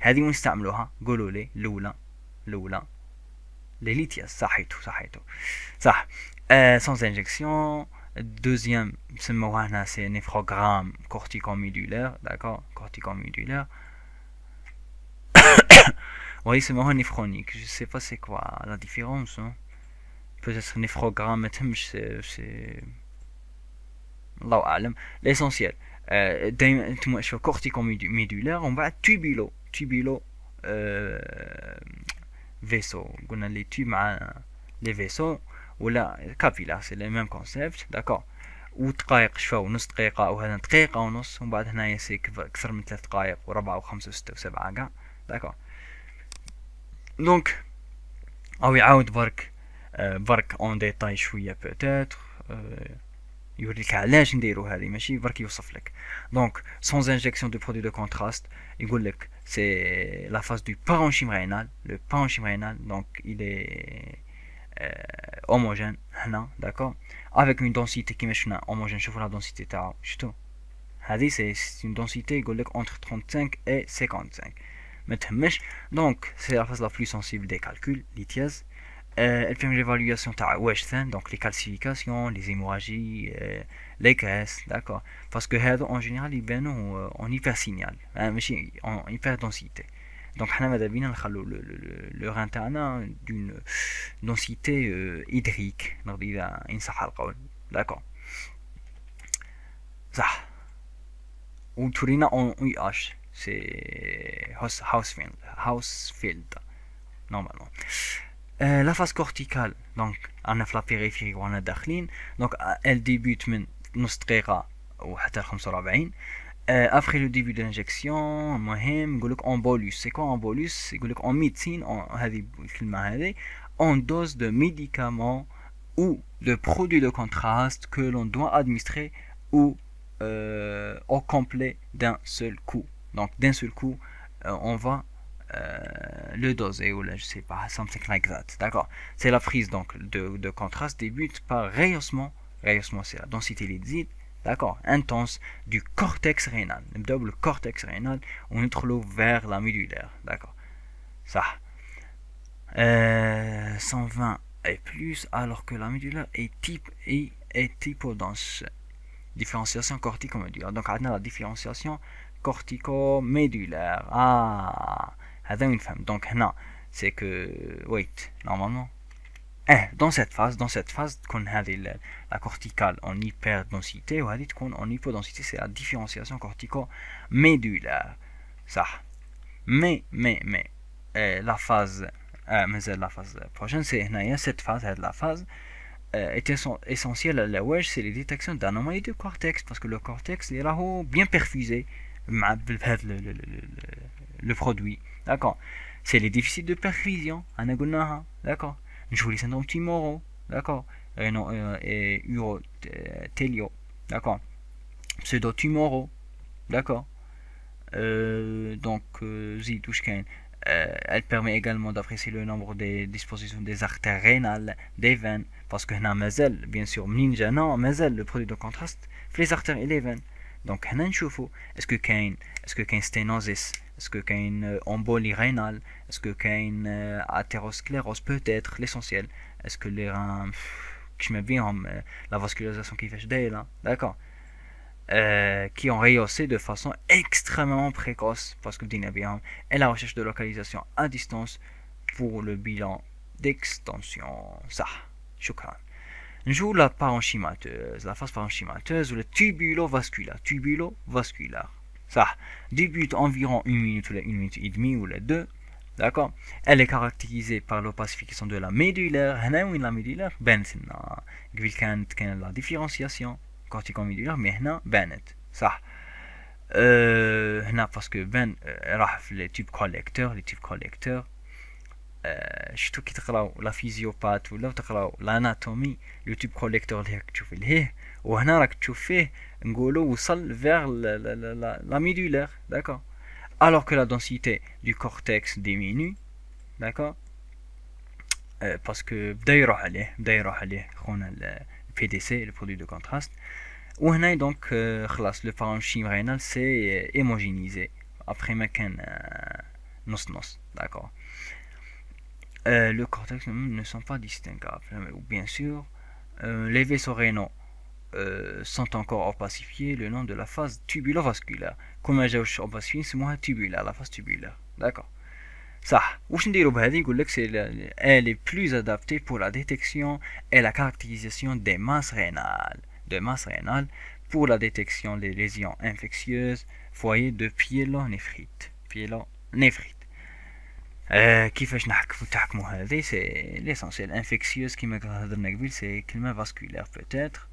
هذه ونستعملوها قولوا لي الاولى الاولى لي ليتياس صحيتو صحيتو صح آه سانز انجكسيون الدوزيام نسموها هنا سي نيفروغرام كورتيكوميدولير داكور كورتيكوميدولير وهي يسموها نيفرونيك جو سي با سي كوا لا ديفيرونس peut-être نيفروغرام ما تهمش سي الله اعلم ليسونسيال دائما انتم شو كورتيكو ميدولار ومن بعد تيبيلو تيبيلو فيسو. قلنا لي تيب مع لي فيسو ولا كابيلا سي لي ميم كونسيبت داكور ودقائق شفاو نص دقيقة أو هذا دقيقة ونص ومن بعد هنايا سي أكثر من ثلاث دقائق وربعة وخمسة وستة وسبعة كاع. داكور دونك أو يعاود برك برك اون ديتاي شوية بوتيتر يوريك علاش نديرو هذه ماشي برك يوصف لك دونك سون انجكسيون دو برودوي دو كونتراست يقول لك سي لا فاز دو بارونشيم رينال لو بارونشيم رينال دونك il est homogène هنا داكور avec une densité كيما شفنا homogène شوفوا لا densité تاعو شفتو هذه سي une densité يقول لك entre 35 et 55 ما تهمش دونك سي لا فاز لا بلو سنسيبل دي كالكول ليتياز elle fait l'évaluation de donc les calcifications, les hémorragies, les graisses, d'accord Parce que en général, ils viennent en hypersignal, en hyperdensité. Donc, on a le, le rein d'une densité hydrique, d'accord Ça. Ou Turina en UH, c'est Housefield, Housefield, normalement. Euh, la phase corticale donc عندنا في لا بيريفيري وعندنا داخلين دونك elle débute من نص دقيقة وحتى 45 ابخي لو ديبي دو لانجكسيون مهم يقول لك اون بولوس سي كوا اون بولوس يقول لك اون ميديسين هذه الكلمة هذه اون دوز دو ميديكامون ou de produits de contraste que l'on doit administrer ou euh, au complet d'un seul coup. Donc d'un seul coup, euh, on va euh, le doser ou là je sais pas something like that. D'accord. C'est la prise donc de, contraste débute par rayonnement rayonnement c'est la densité lydite d'accord intense du cortex rénal le cortex rénal on introduit vers la médulaire d'accord. Ça euh, 120 et plus alors que la médulaire est type et est typodense différenciation cortico-médulaire donc on a la différenciation cortico-médulaire ah une femme. Donc non c'est que wait normalement. Eh, dans cette phase dans cette phase qu'on a la corticale en hyperdensité ou en hypodensité c'est la différenciation cortico-médulaire ça. Mais mais mais eh, la phase eh, mais la phase prochaine c'est cette phase la phase est essentiel à la WEJ, c'est les détections d'anomalies du cortex, parce que le cortex est là bien perfusé le produit. D'accord C'est les déficits de perfusion, d'accord Je les syndromes timoraux, d'accord Et urotélio, d'accord Pseudo-tumoraux, d'accord Donc, zidouchkain. elle permet également d'apprécier le nombre des dispositions des artères rénales, des veines, parce que هنا مازال bien sûr منين non مازال le produit de contraste les artères et les veines donc هنا نشوفوا est-ce que كاين est-ce que كاين sténosis est-ce que كاين embolie rénale est-ce que كاين athérosclérose peut-être l'essentiel est-ce que les reins كيما بيهم la vascularisation كيفاش دايره d'accord euh, qui ont rehaussé de façon extrêmement précoce parce que بدينا بيهم et la recherche de localisation à distance pour le bilan d'extension صح Joue la parenchymateuse, la phase parenchymateuse ou le tubulovasculaire. Tubulovasculaire. Ça débute environ 1 minute ou 1 minute et demie ou les 2. D'accord? Elle est caractérisée par l'opacification de la médulaire. Hnaoui la médulaire, ben c'est la différenciation corticomédulaire, mais hna benet. Ça. Euh, parce que ben, euh, les tubes collecteurs, les tubes collecteurs, شفتو كي تقراو لا فيزيوبات ولا تقراو لاناتومي يوتيوب كوليكتور اللي راك تشوف ليه وهنا راك تشوف فيه نقولو وصل vers la médulaire d'accord alors que la densité du cortex diminue d'accord euh, parce que بدا يروح عليه بدا يروح عليه خونا البي دي سي le produit de contraste وهنا donc خلاص le parenchyme rénal c'est hémogénéisé après ما كان نص نص d'accord euh, le cortex ne sont pas distinguables. Bien sûr, euh, les vaisseaux rénaux euh, sont encore opacifiés le nom de la phase tubulo-vasculaire. Comme j'ai opacifié, c'est moi tubulaire, la phase tubulaire. D'accord. Ça, elle est plus adaptée pour la détection et la caractérisation des masses rénales. De masses rénales pour la détection des lésions infectieuses, foyer de pyélonéphrite. Pyélonéphrite. كيفاش نحكمو تحكمو هذه سي ليسونسيال انفكسيوز كيما هضرنا قبل سي كلمة فاسكولير بوتيتر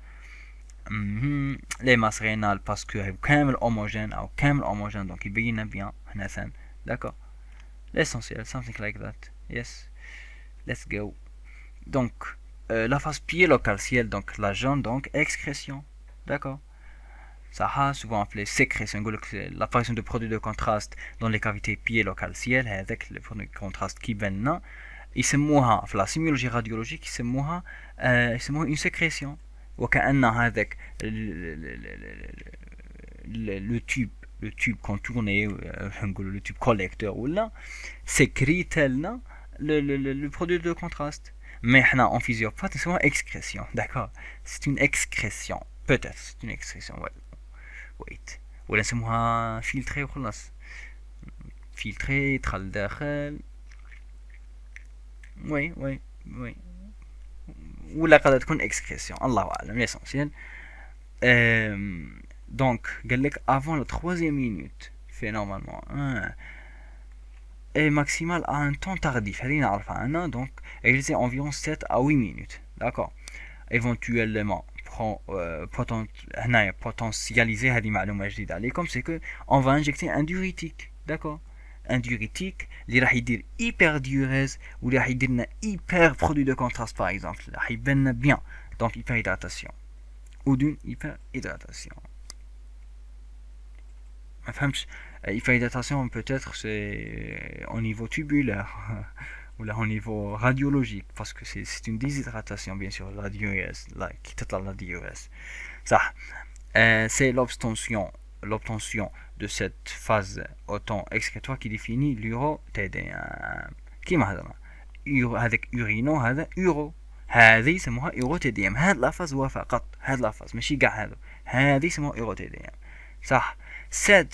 لي ماس رينال باسكو كامل اوموجين او كامل اوموجين دونك يبين بيان هنا ثان داكور l'essentiel something like that yes let's go donc euh, la phase pied locale ciel donc la jaune donc excrétion d'accord ça a souvent appelé sécrétion l'apparition de produits de contraste dans les cavités pieds locales ciel avec les produits de contraste qui viennent يسموها في la sémiologie radiologique يسموها يسموها une sécrétion وكأن هذاك le tube le tube contourné le tube collecteur ولا sécrète لنا le, le, le, produit de contraste mais احنا en physiopathe c'est une excrétion d'accord c'est une excrétion peut-être ويت ولا نسموها فيلتري وخلاص فيلتري يدخل داخل وي وي وي ولا قد تكون اكسكريسيون الله اعلم ليسونسيال دونك قال لك افون لا troisième minute في نورمالمون et maximal à un temps tardif هذه نعرفها انا دونك elle environ 7 à 8 minutes d'accord éventuellement potentialiser هذه معلومه جديده عليكم c'est que on va injecter un diurétique d'accord un diurétique اللي راح يدير hyper diurèse واللي راح يدير لنا hyper produit de contraste par exemple راح يبان bien donc hyper hydratation ou d'une hyper hydratation ما فهمتش hyper hydratation peut-être c'est au niveau tubulaire ou là au niveau radiologique, parce que c'est une déshydratation, bien sûr, la diurèse, la, qui la diurèse. Ça, euh, c'est l'obtention, l'obtention de cette phase autant excrétoire qui définit l'uro-TDM. Qui m'a dit avec urino هذا euro هذه يسموها ايروتيديم هاد لا فاز هو فقط هاد لا فاز ماشي كاع هادو هذه يسموها ايروتيديم صح سي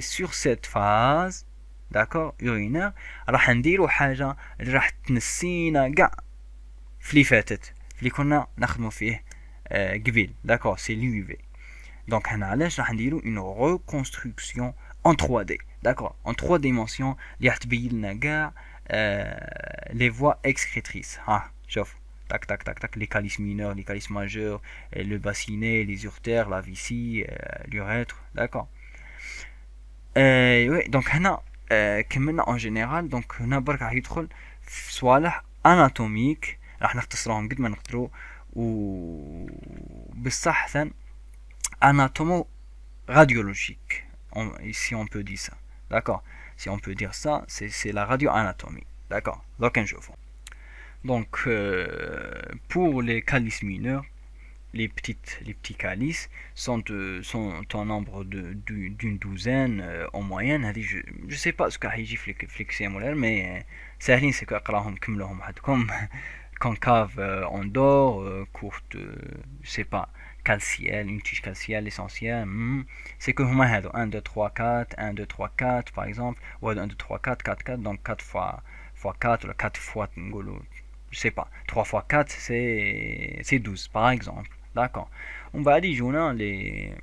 سور سيت فاز داكور يورينير راح نديرو حاجه اللي راح تنسينا كاع فلي فاتت اللي كنا نخدمو فيه آه قبيل داكور سي لي في دونك هنا علاش راح نديرو اون ريكونستركسيون ان 3 دي داكور ان 3 ديمونسيون اللي راح تبين لنا كاع آه لي فوا اكسكريتريس ها شوف tac tac tac tac les calices mineurs les calices majeurs le bassinet les urtères la vessie l'urètre d'accord oui donc كملنا en général donc هنا برك راح يدخل في صوالح اناتوميك راح نختصرهم قد ما نقدروا و بالصح ثان anatomo radiologique si on peut dire ça d'accord si on peut dire ça c'est la radioanatomie d'accord donc un donc euh, pour les calices mineurs les petites les petits calices sont de, sont en nombre de d'une douzaine euh, en moyenne je je sais pas ce qu'a dit flexion mais c'est c'est que comme لهم comme concave euh, en dehors courte je sais pas calciel, une tige calcielle essentielle, hmm. c'est que 1, 2, 3, 4, 1, 2, 3, 4 par exemple, ou 1, 2, 3, 4, 4, 4, donc 4 fois, fois 4, ou 4 fois, je sais pas, 3 fois 4 c'est 12 par exemple, d'accord. On va aller jouer les,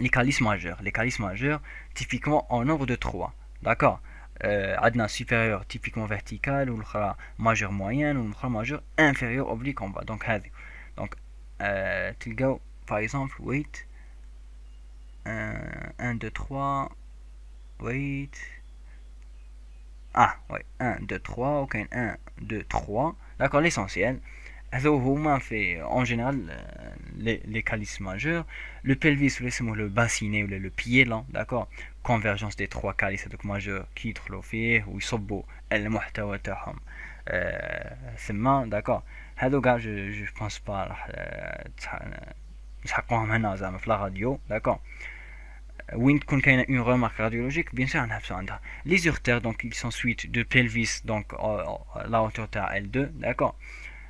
les calices majeurs, les calices majeurs typiquement en nombre de 3, d'accord. Euh, adna supérieur typiquement vertical ou majeur moyenne ou majeur inférieur oblique en bas. Donc donc euh, go par exemple wait 1 2 3 wait ah ouais 1 2 3 ok 1 2 3 d'accord l'essentiel fait en général euh, les, les calices majeurs le pelvis le bassinet ou le pied lent d'accord convergence des trois calices majeurs qui يدخلوا فيه ويصبوا المحتوى تاعهم ثم d'accord هادو كاع جو جو بونس با راح نسحقوهم هنا زعما في لا راديو داكور وين تكون كاينه اون رومارك راديولوجيك بيان سور نحبسو عندها لي زورتير دونك ils sont suite de pelvis donc la hauteur تاع L2 d'accord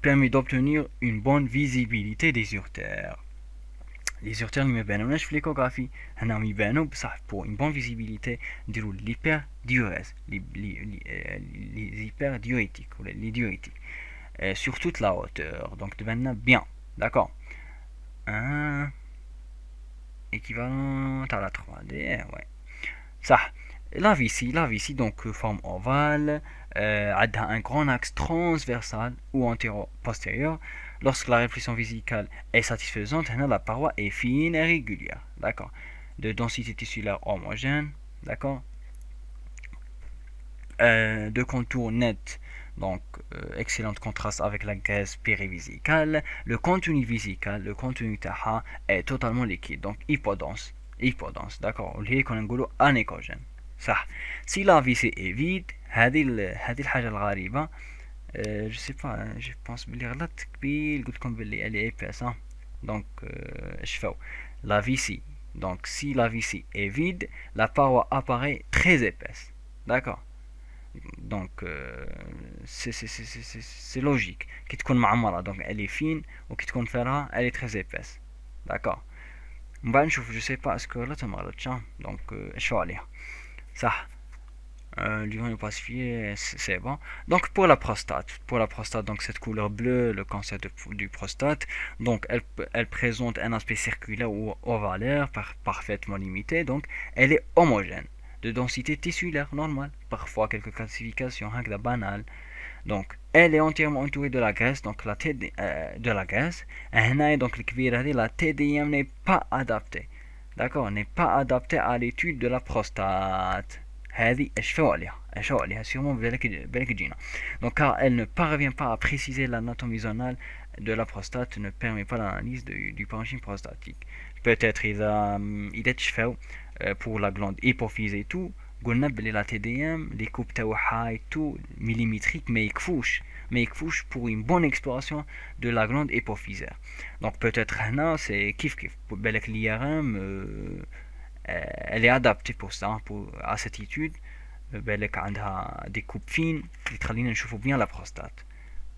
permet d'obtenir une bonne visibilité des urtères. Les urtères ne sont pas l'échographie, pour une bonne visibilité de l'hyperdiurèse, euh, les, hyperdiurétiques les diurétiques, euh, sur toute la hauteur. Donc, de maintenant, bien, d'accord. Un équivalent à la 3D, ouais. Ça, la vessie, la vessie, donc euh, forme ovale. euh, a un grand axe transversal ou antéro-postérieur. Lorsque la réflexion visicale est satisfaisante, la paroi est fine et régulière. D'accord De densité tissulaire homogène. D'accord euh, De contour net donc euh, excellent contraste avec la graisse périvisicale. Le contenu visical, le contenu taha est totalement liquide, donc hypodense. Hypodense, d'accord اللي qu'on نقولوا anécogène. صح. Si la vessie est vide, هذه هذه الحاجة الغريبة euh, je sais pas, je pense بلي غلط كبير قلت لكم بلي elle est épaisse. Hein. Donc euh, La vessie. Donc si la vessie est vide, la paroi apparaît très épaisse. D'accord donc euh, c'est logique qui te donc elle est fine ou qui te fera elle est très épaisse d'accord je sais pas est-ce que là tu donc je vais aller ça euh, pacifié c'est bon donc pour la prostate pour la prostate donc cette couleur bleue le cancer du prostate donc elle, présente un aspect circulaire ou ovalaire parfaitement limité donc elle est homogène de densité tissulaire normale, parfois quelques classifications banales. Donc, elle est entièrement entourée de la graisse, donc la euh, de la graisse. Et donc la TDM n'est pas adaptée. D'accord, n'est pas adaptée à l'étude de la prostate. sûrement donc car elle ne parvient pas à préciser l'anatomie zonale de la prostate ne permet pas l'analyse du, du parenchyme prostatique peut-être il a il est euh, pour la glande hypophyse et tout قلنا بلي la TDM les coupes تاعها et tout millimétrique mais يكفوش mais يكفوش pour une bonne exploration de la glande hypophysaire donc peut-être هنا c'est kiff kiff بالك l'IRM euh, elle est adaptée pour ça pour à cette étude بالك عندها des coupes fines اللي تخلينا نشوفوا bien la prostate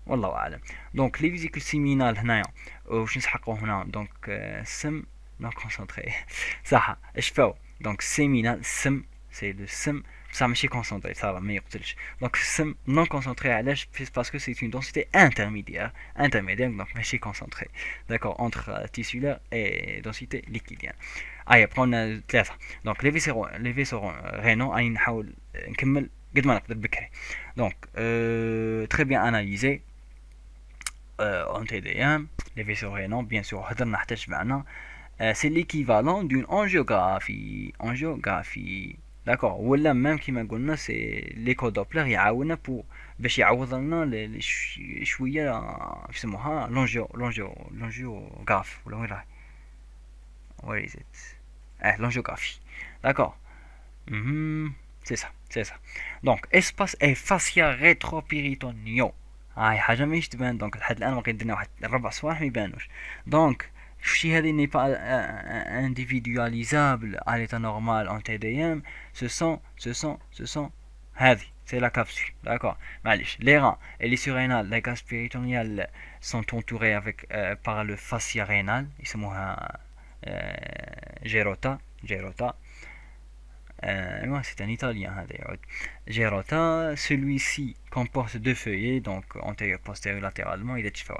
والله اعلم دونك لي فيزيكول سيمينال هنايا واش نسحقو هنا دونك السم نون كونسونطري صح اشفاو دونك سيمينال السم سي لو سم بصح ماشي كونسونطري صافا ما يقتلش دونك السم نون كونسونطري علاش باسكو سي اون دونسيتي انترميديير انترميديير دونك ماشي كونسونطري داكور اونتر تيسولار اي دونسيتي ليكيديان ايا بقونا ثلاثة دونك لي فيسيرو لي فيسيرو رينو اني نحاول نكمل قد ما نقدر بكري دونك تري بيان اناليزي en TDM, les vaisseaux rénaux, bien sûr, c'est l'équivalent d'une angiographie. Angiographie. D'accord Ou là, même qui m'a dit, c'est l'éco-doppler, il y a un pour باش يعوض لنا شويه يسموها لونجيو لونجيو لونجيوغراف ولا وين راهي where is it اه لونجيوغرافي داكور سي سا سي سا دونك اسباس اي فاسيا ريتروبيريتونيو هاي حاجه ماهيش تبان دونك لحد الان باقي درنا واحد ربع صفاح ما يبانوش دونك Si elle n'est pas euh, euh, individualisable à l'état normal en TDM, ce sont, ce sont, ce sont, c'est la capsule, d'accord. Les reins et les surrénales, les gaz péritonéales sont entourés avec, euh, par le fascia rénal, ils se euh, Gerota, Gerota. Euh, c'est un italien, hein, Gerota, celui-ci comporte deux feuillets, donc antérieur, postérieur, latéralement, il est différent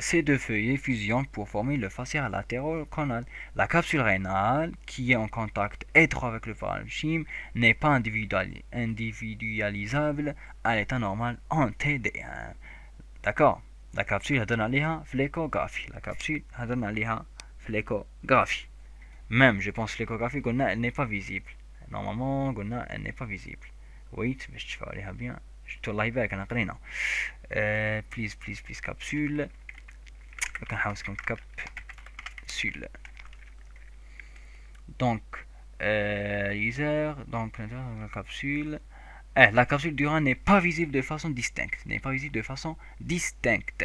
ces deux feuillets fusionnent pour former le fascia latéral-canal. La capsule rénale, qui est en contact étroit avec le parenchyme, n'est pas individualisable à l'état normal en TD1. D'accord? La capsule donne à flécographie. La capsule donne à flécographie. Même, je pense, l'échographie, elle n'est pas visible. Normalement, elle n'est pas visible. Mais je vais aller bien. Je te live avec un euh, please, please, please, capsule. Comme cap Donc, euh, donc la capsule. Eh, la capsule euh, n'est pas visible de façon distincte. N'est pas visible de façon distincte.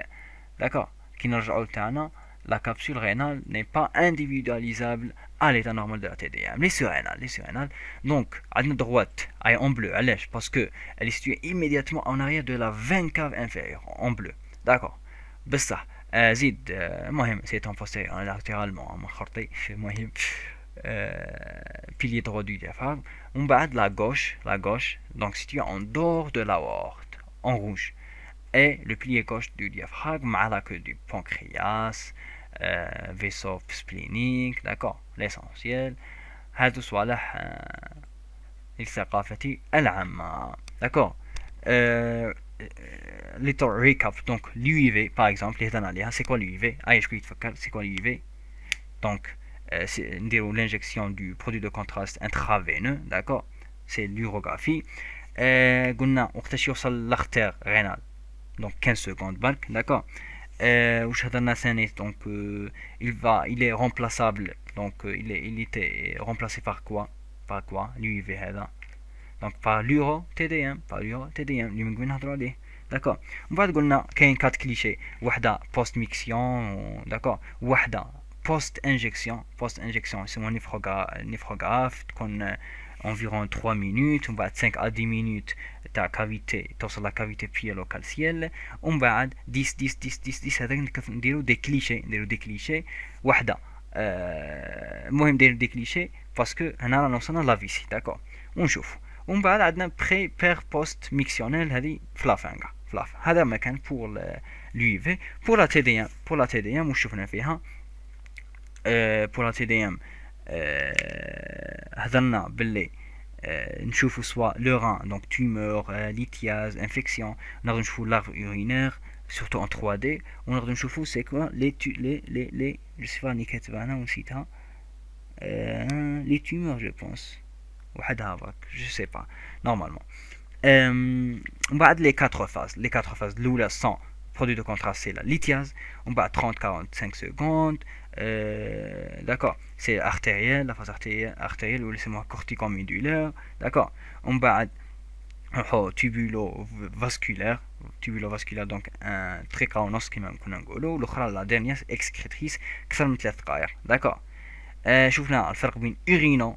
D'accord? La capsule rénale n'est pas individualisable à l'état normal de la TDM. Les surrénales, les surrénales. Donc, à notre droite, elle est en bleu, elle lèche, parce qu'elle est située immédiatement en arrière de la veine cave inférieure, en bleu. D'accord? Ça. زيد المهم سي ان بوستيريور لاتيرالمون خرطي المهم pilier droit du diaphragme on va de la gauche la gauche donc situé en dehors de la l'aorte en rouge et le pilier gauche du diaphragme à la queue du pancréas euh, vaisseau splénique d'accord l'essentiel هذا صالح للثقافة العامة d'accord euh, little recap donc l'UIV par exemple c'est quoi l'UIV ah c'est quoi l'UIV donc euh, c'est l'injection du produit de contraste intraveineux d'accord c'est l'urographie قلنا وقتاش يوصل l'artère rénale donc 15 secondes بالك d'accord واش هضرنا ثاني donc euh, il va il est remplaçable donc euh, il est il était remplacé par quoi par quoi l'UIV هذا donc par l'euro TDM par l'euro TDM اللي من قبل نهضروا عليه داكور من بعد قلنا كاين كات كليشي وحده بوست ميكسيون داكور وحده بوست انجكسيون بوست انجكسيون يسموها نيفروغراف تكون environ 3 minutes ومن بعد 5 à 10 minutes تاع كافيتي توصل لا كافيتي بيا لوكالسيال ومن بعد 10 10 10 10 10 هذاك نديرو دي كليشي نديرو دي كليشي وحده المهم نديرو دي كليشي باسكو هنا رانا وصلنا لافيسي داكور ونشوفو ومن بعد عندنا بري بير بوست ميكسيونيل هذه فلافانغا فلاف هذا مكان بور l'UIV pour la TD1 pour la TD1 واش شفنا فيها pour la TD1 هضرنا باللي نشوفوا سوا لو ران دونك تومور ليتياز انفيكسيون نقدر نشوفوا لارف urinaire surtout en 3D ونقدر نشوفوا سي كوا لي لي لي لي جو سي با كاتبها انا ونسيتها لي تومور جو بونس وحدها برك جو سي با نورمالمون Euh, on va les quatre phases. Les quatre phases, l'oula sans produit de contraste, c'est la lithiase. On va 30-45 secondes. Euh, d'accord C'est artériel, la phase artérielle, artérielle ou laissez-moi corticomédulaire. D'accord On va oh, tubulo-vasculaire. Tubulo-vasculaire, donc un trichonos qui m'a l'autre la dernière excrétrice, d'accord شوفنا الفرق بين urino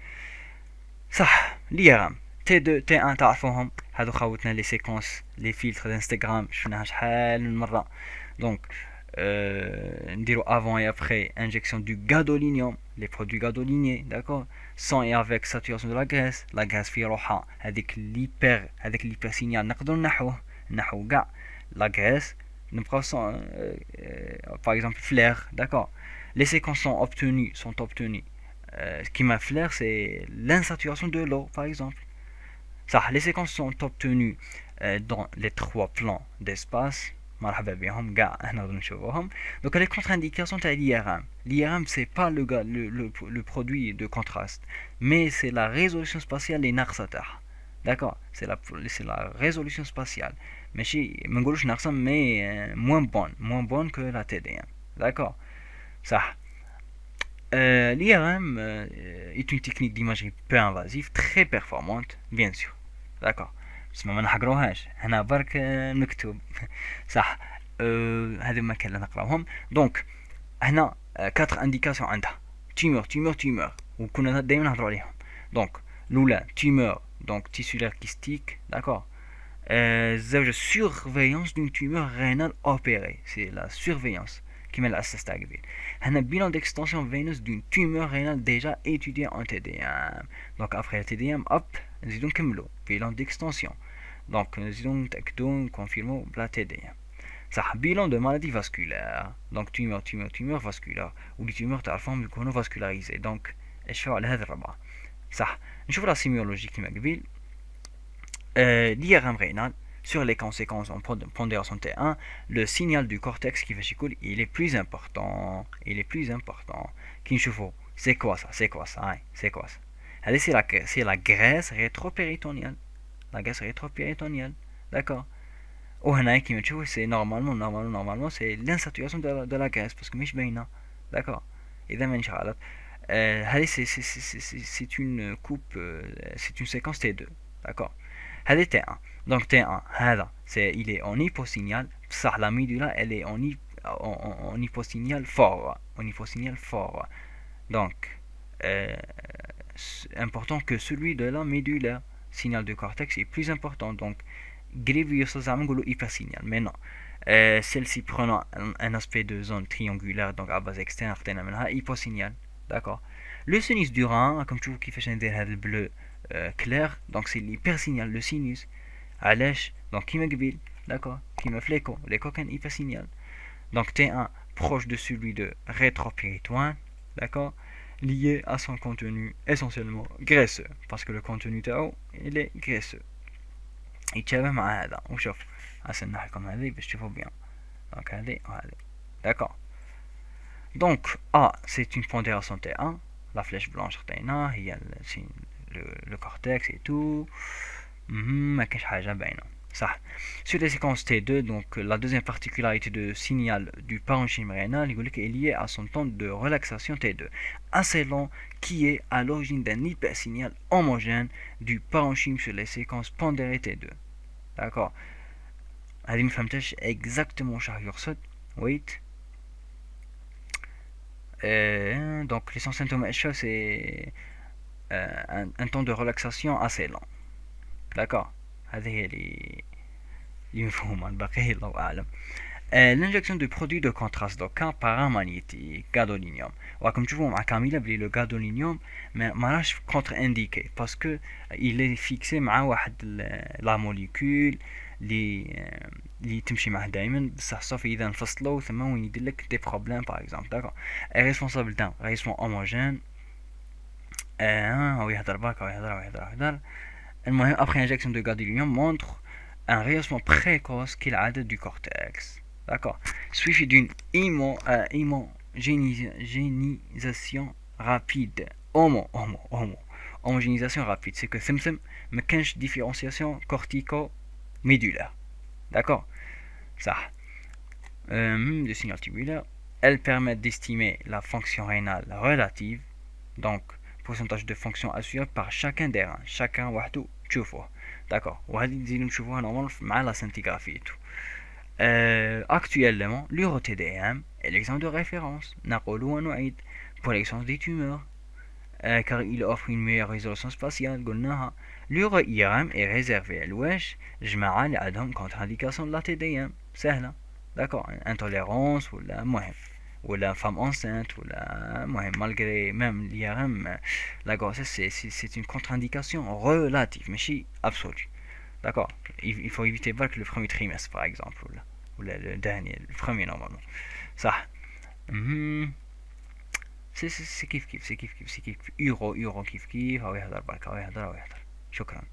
صح ليرام تي دو تي ان تعرفوهم هادو خاوتنا لي سيكونس لي فيلتر انستغرام شفناها شحال من مره دونك euh, نديرو افون et après injection du gadolinium les produits gadoliniers d'accord sans et avec saturation de la graisse la graisse في روحها هذيك l'hyper هذيك l'hyper signal نقدروا نحوه نحو كاع la graisse نبقاو sans euh, euh, par exemple flair d'accord les séquences sont obtenues sont obtenues Euh, ce qui m'a m'afflaire, c'est l'insaturation de l'eau, par exemple. Ça, les séquences sont obtenues euh, dans les trois plans d'espace. Donc les contre-indications sont à l'IRM. L'IRM c'est pas le, produit de contraste, mais c'est la résolution spatiale des narsatah. D'accord? C'est la, résolution spatiale. Mais chez je mais euh, moins bonne, moins bonne que la TDM. D'accord? Ça. euh, l'IRM euh, est une technique d'imagerie peu invasive très performante bien sûr d'accord بس ما نحقروهاش هنا برك مكتوب صح أه هذه ما كان نقراوهم دونك هنا كاتر انديكاسيون عندها تيمور تيمور تيمور وكنا دائما نهضروا عليهم دونك الاولى تيمور دونك تيسولار كيستيك داكور الزوجة سورفيونس دون تيمور رينال اوبيري سي لا سورفيونس كيما الاساس تاع قبيل هنا بيلون ديكستنسيون فينوس دون تيمور رينال ديجا étudié en TDM دونك ابخي TDM اب نزيدو نكملو بيلون ديكستنسيون دونك نزيدو نتاكدو نكونفيرمو بلا TDM صح بيلون دو مالادي فاسكولار دونك تيمور تيمور تيمور فاسكولار ولي تيمور تعرفهم يكونوا فاسكولاريزي دونك اشفاو على هذا الربعة صح نشوف لا سيميولوجي كيما قبيل euh, l'IRM rénal sur les conséquences en pondération T1, le signal du cortex qui fait chicoule, il est plus important. Il est plus important. Kinshufo, c'est quoi ça C'est quoi ça C'est quoi ça Allez, c'est la, c'est la graisse rétropéritonéale. La graisse rétropéritonéale. D'accord Ou c'est normalement, normalement, normalement, c'est l'insaturation de la, de la graisse, parce que مش باينة. D'accord إذا ما نشغلت. Euh, c'est une coupe, c'est une séquence T2. D'accord هذه T1 donc T1, c'est, il est en hyposignal, ça, la médula, elle est en, en, en hyposignal fort, en hyposignal fort. Donc, euh, important que celui de la médula, signal de cortex, est plus important. Donc, hypersignal. Mais non. Euh, Celle-ci prenant un, aspect de zone triangulaire, donc à base externe, hyposignal. D'accord Le sinus du rein, comme tu vois qui fait un bleu clair, donc c'est l'hypersignal, le sinus. علاش donc كيما قبيل d'accord كيما في l'écho l'écho كان hypersignal donc T1 proche de celui de rétropéritoine d'accord lié à son contenu essentiellement graisseux parce que le contenu تاعو il est graisseux يتشابه مع هذا وشوف هسه لكم هذه باش تشوفوا بيان donc هذه وهذه d'accord donc A c'est une pondération T1 la flèche blanche خطينا هي le, le cortex et tout ما كاش حاجة باينة صح sur les séquences T2 donc la deuxième particularité de signal du parenchyme rénal il est lié à son temps de relaxation T2 assez long qui est à l'origine d'un hypersignal homogène du parenchyme sur les séquences pondérées T2 d'accord هذه مفهمتش exactement شحال يقصد wait euh, donc les symptômes c'est un, un, temps de relaxation assez long d'accord هذه هي اللي اللي مفهومة الباقي الله أعلم l'injection de produits de contraste donc un paramagnétique gadolinium وراكم تشوفوا مع كاميلا بلي لو gadolinium ما راهش contre indiqué parce que il est fixé مع واحد لا موليكول اللي اللي تمشي معاه دائما بصح صافي اذا انفصلوا ثم وين يدير لك دي بروبليم باغ اكزومبل داكور ريسبونسابل دان ريسبون هوموجين هو يهضر باك هو يهضر هو يهضر يهضر المهم après injection de gadolinium montre un rehaussement précoce qu'il a du cortex. D'accord Suivi d'une homogénéisation euh, rapide. Homo, homo, homo. Homogénéisation rapide, c'est que Simpson me cache différenciation cortico-médulaire. D'accord Ça. Euh, hmm, le signal tubulaire. Elle permet d'estimer la fonction rénale relative. Donc, pourcentage de fonction assurée par chacun des reins. Chacun وحده تشوفوه. D'accord. وهذه نزيدو نشوفوها نورمال مع la scintigraphie et tout. Euh, actuellement, l'URO-TDM est l'exemple de référence. نقول ونعيد pour l'exemple des tumeurs. Euh, car il offre une meilleure résolution spatiale قلناها l'uro-IRM est réservé à l'ouest جماعة اللي عندهم contre-indication de la TDM سهلة d'accord intolérance ولا مهم ولا femme enceinte ولا مهم malgré même l'IRM la grossesse c'est une contre-indication relative mais si absolue d'accord il, il, faut éviter que le premier trimestre par exemple ou, là, ou là, le dernier le premier normalement ça mm -hmm. سي كيف كيف سي كيف كيف سي كيف يورو يورو كيف كيف هاو يهضر برك هاو يهضر هاو يهضر شكرا شكرا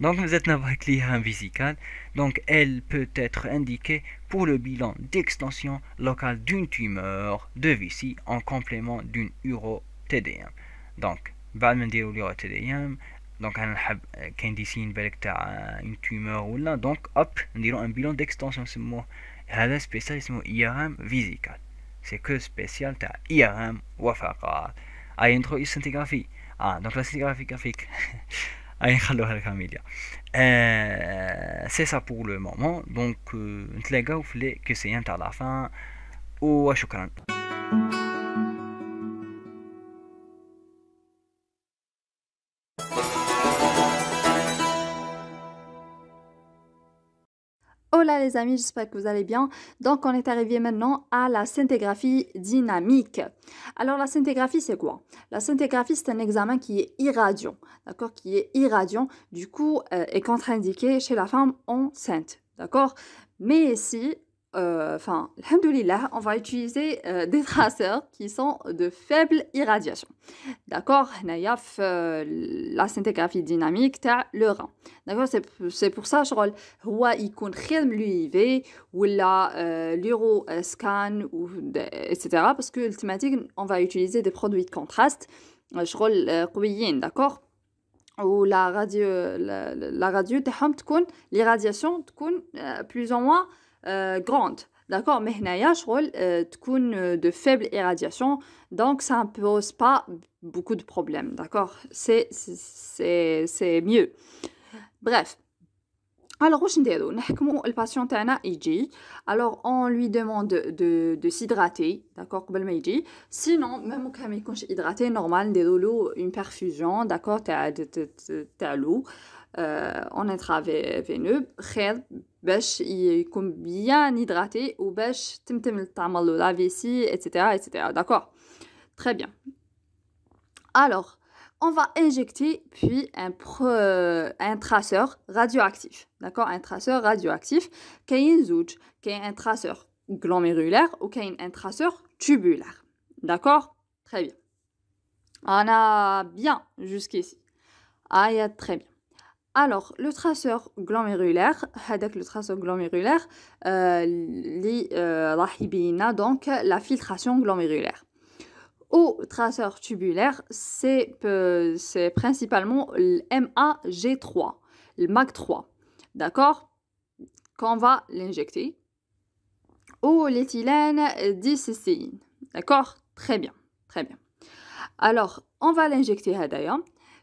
Donc nous êtes avec l'IRM vésicale. Donc elle peut être indiquée pour le bilan d'extension locale d'une tumeur de vessie en complément d'une uro-TDM. Donc بعد ما نديرو اليورو TDM دونك انا نحب كاين دي سين بالك تاع اون تيومور ولا دونك اب نديرو ان بيلون ديكستونسيون نسموه هذا سبيسيال اسمه اي ار ام فيزيكال c'est que spécial t'as IRM وفقط اي ندخل السنتيغرافي اه دونك لا سنتيغرافي graphique اي نخلوها الكاميليا آه سي سا بور لو مومون دونك نتلاقاو في لي كيسيان تاع لا فان وشكرا Hola les amis, j'espère que vous allez bien. Donc on est arrivé maintenant à la scintigraphie dynamique. Alors la scintigraphie c'est quoi? La scintigraphie c'est un examen qui est irradiant, d'accord? Qui est irradiant, du coup euh, est contre-indiqué chez la femme enceinte, d'accord? Mais ici, enfin, alhamdoulilah, on va utiliser des traceurs qui sont de faible irradiation. D'accord Nayaf, la scintigraphie dynamique, le rein. D'accord C'est pour ça, je rôle, il l'UIV ou la l'uroscan, etc. Parce que, thématique, on va utiliser des produits de contraste. Je rôle, d'accord ou la radio, la, radio, l'irradiation, plus ou moins grande. D'accord Mais هنايا شغل تكون de faible irradiation donc ça ne pose pas beaucoup de problèmes d'accord c'est c'est c'est mieux bref alors واش نديرو نحكمو الباسيون تاعنا يجي alors on lui demande de de s'hydrater d'accord قبل ما يجي sinon même كان ما يكونش hydraté normal نديرو له une perfusion d'accord تاع تاع l'eau en intraveineux خير باش يكون bien hydraté ou باش تمتم تعمل له la vessie etc etc d'accord très bien alors on va injecter puis un, un traceur radioactif d'accord un traceur radioactif كاين زوج كاين un traceur glomérulaire ou كاين un traceur tubulaire d'accord très bien on a bien jusqu'ici ah très bien alors, le traceur glomérulaire, le traceur glomérulaire, euh, euh, donc la filtration glomérulaire. Au traceur tubulaire, c'est principalement le MAG3, le MAG3. D'accord? Qu'on va l'injecter. Au l'éthylène dicystéine. D'accord? Très bien, très bien. Alors, on va l'injecter d'ailleurs.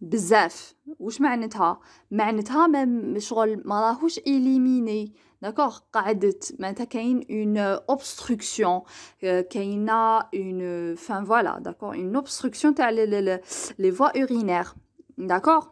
بزاف واش معناتها معناتها ما شغل ما راهوش إليميني داكوغ قعدت معناتها كاين اون اوبستركسيون كاينه اون فان فوالا داكوغ اون اوبستركسيون تاع لي فوا اورينير داكوغ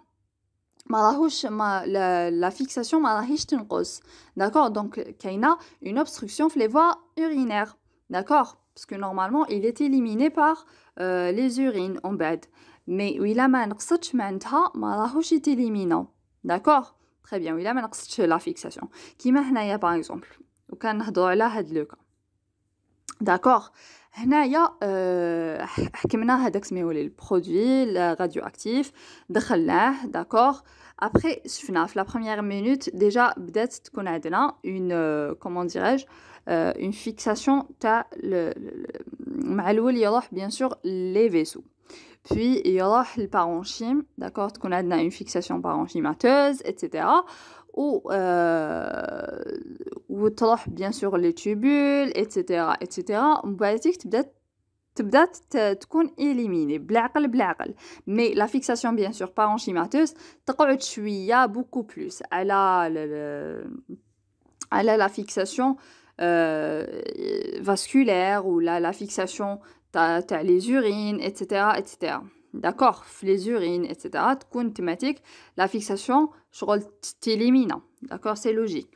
ما راهوش ما لا فيكساسيون ما راهيش تنقص داكوغ دونك كاينه اون اوبستركسيون في لي فوا اورينير داكوغ باسكو نورمالمون il est éliminé par euh, les urines en بعد مي وإلا ما نقصتش معناتها ما راهوش يتيليمينا داكوغ تري بيان وإلا ما نقصتش لا فيكساسيون كيما هنايا باغ اكزومبل وكان نهضروا على هاد لو كا داكوغ هنايا أه حكمنا هذاك سميهو لي البرودوي راديو اكتيف دخلناه داكوغ ابري شفنا في لا بروميير مينوت ديجا بدات تكون عندنا اون كومون ديراج اون فيكساسيون تاع مع الاول يروح بيان سور لي فيسو puis il y aura le parenchyme, d'accord, qu'on a une fixation parenchymateuse, etc. Ou, euh, ou bien sûr les tubules, etc. etc. تبدا تكون éliminée بالعقل بالعقل mais la fixation bien sûr parenchymateuse تقعد شويه beaucoup plus على على la fixation euh, vasculaire ou la, la fixation les urines, etc. D'accord? Les urines, etc. Thématique, la fixation, je. D'accord? C'est logique.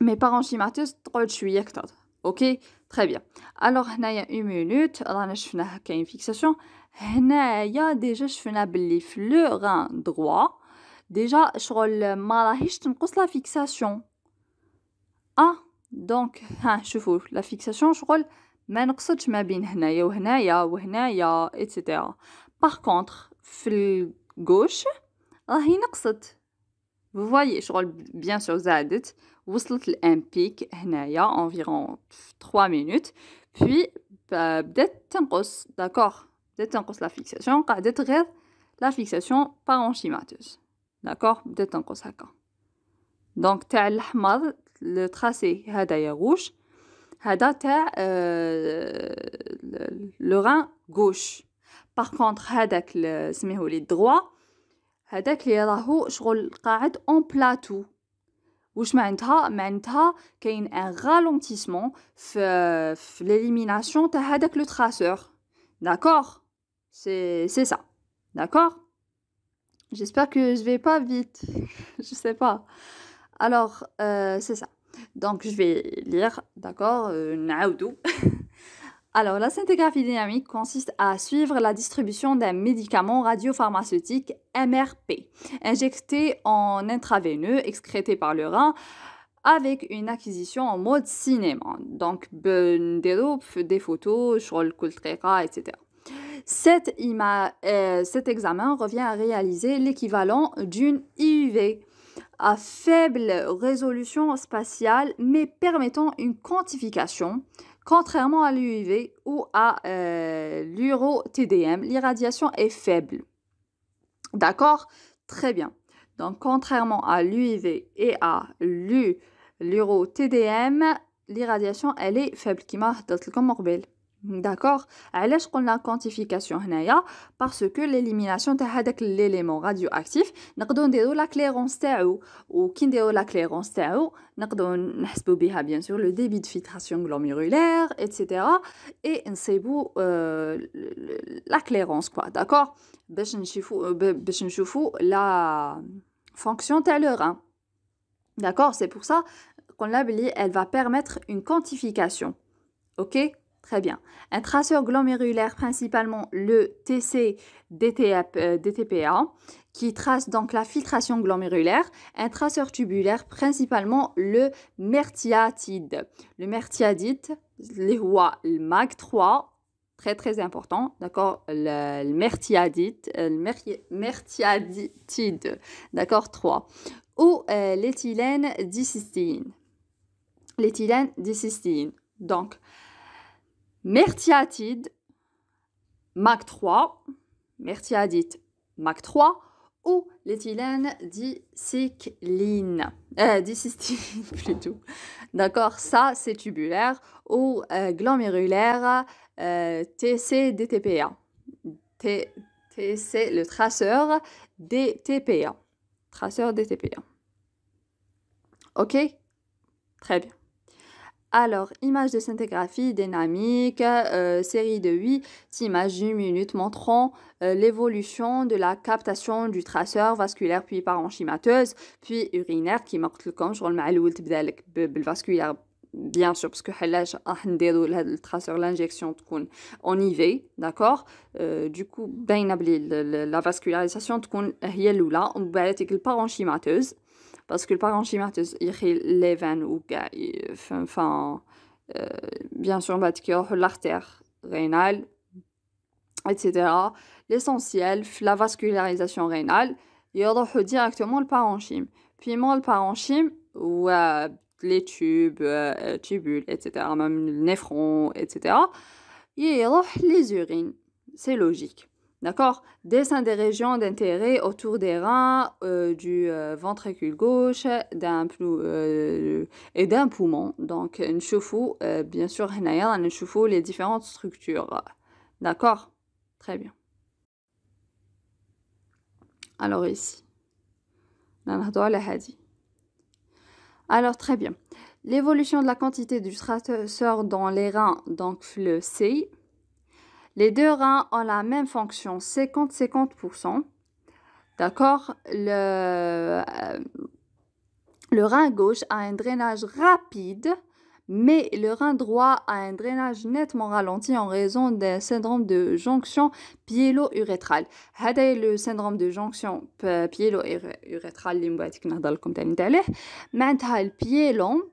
Mais par enzymateuse, trop de Ok? Très bien. Alors, il y a une minute, on a une fixation. Il y a déjà le rein droit. Déjà, je vais la fixation. Ah, donc, je hein, la fixation, je ما نقصدش ما بين هنايا وهنايا وهنايا اتسيتيرا باغ كونطخ في الغوش راهي نقصت vous voyez شغل بيان سور زادت وصلت لان بيك هنايا انفيرون 3 مينوت puis بدات تنقص داكوغ بدات تنقص لا فيكساسيون قعدت غير لا فيكساسيون بارونشيماتوز داكوغ بدات تنقص هكا دونك تاع الاحمر لو تراسي هدايا روج هذا تاع لو ران غوش باغ كونطخ هذاك سميهو لي دروا هذاك لي راهو شغل قاعد اون بلاتو واش معناتها معناتها كاين ان رالونتيسمون في في ليليميناسيون تاع هذاك لو تراسور داكوغ سي سي سا داكوغ J'espère que je vais pas vite. je sais pas. Alors, euh, c'est ça. Donc, je vais lire, d'accord euh, Alors, la scintigraphie dynamique consiste à suivre la distribution d'un médicament radiopharmaceutique MRP, injecté en intraveineux, excrété par le rein, avec une acquisition en mode cinéma. Donc, des photos, etc. Cet, euh, cet examen revient à réaliser l'équivalent d'une IUV à faible résolution spatiale mais permettant une quantification, contrairement à l'UIV ou à euh, l'uro-TDM. L'irradiation est faible. D'accord? Très bien. Donc, contrairement à l'UIV et à l'uro-TDM, l'irradiation, elle est faible. Qui m'a D'accord علاش قلنا quantification هنايا parce que l'élimination تاع هذاك l'élément radioactif نقدروا نديروا لا كليرونس تاعو وكي نديروا لا كليرونس تاعو نقدروا نحسبوا بها bien sûr le débit de filtration glomérulaire etc et نصيبوا la clairance quoi d'accord باش نشوفوا باش نشوفوا la fonction تاع le rein d'accord c'est pour ça qu'on l'a elle va permettre une quantification ok Très bien. Un traceur glomérulaire, principalement le TC-DTPA, euh, qui trace donc la filtration glomérulaire. Un traceur tubulaire, principalement le mertiatide. Le mertiadite, le MAG3, très très important, d'accord? Le, mertiadite, euh, le mertiaditide, d'accord 3. Ou euh, l'éthylène dicystine. L'éthylène dicystine. Donc, Mertiatide, MAC 3, mertiadite, MAC 3 ou l'éthylène dicycline, euh, plutôt. D'accord, ça c'est tubulaire ou euh, glomérulaire euh, TC-DTPA. c'est le traceur des TPA. Traceur des TPA. Ok? Très bien. Alors, image de scintigraphie dynamique, euh, série de 8 images d'une minute montrant euh, l'évolution de la captation du traceur vasculaire puis parenchymateuse, puis urinaire qui marque le camp. Je le vasculaire bien sûr parce que le traceur l'injection en IV d'accord euh, du coup la vascularisation هي الاولى ومن بعد le parenchymateuse parce que le parenchymateuse يخي les veines ou enfin euh, bien sûr l'artère rénale etc l'essentiel la vascularisation rénale يروحوا directement le parenchyme puis moi le parenchyme ou les tubes, euh, tubules, etc., même le néphron, etc., et les urines. C'est logique. D'accord? Dessin des régions d'intérêt autour des reins, euh, du euh, ventricule gauche d'un et d'un poumon. Donc, une choufou, bien sûr, une les différentes structures. D'accord? Très bien. Alors ici. Alors très bien. L'évolution de la quantité du traceur dans les reins, donc le C. Les deux reins ont la même fonction, 50-50%. D'accord le, euh, le rein gauche a un drainage rapide mais le rein droit a un drainage nettement ralenti en raison d'un syndrome de jonction piélo-urétrale. C'est le syndrome de jonction piélo-urétrale اللي مبغيتك نهضر لكم تاني عليه معناتها البيلون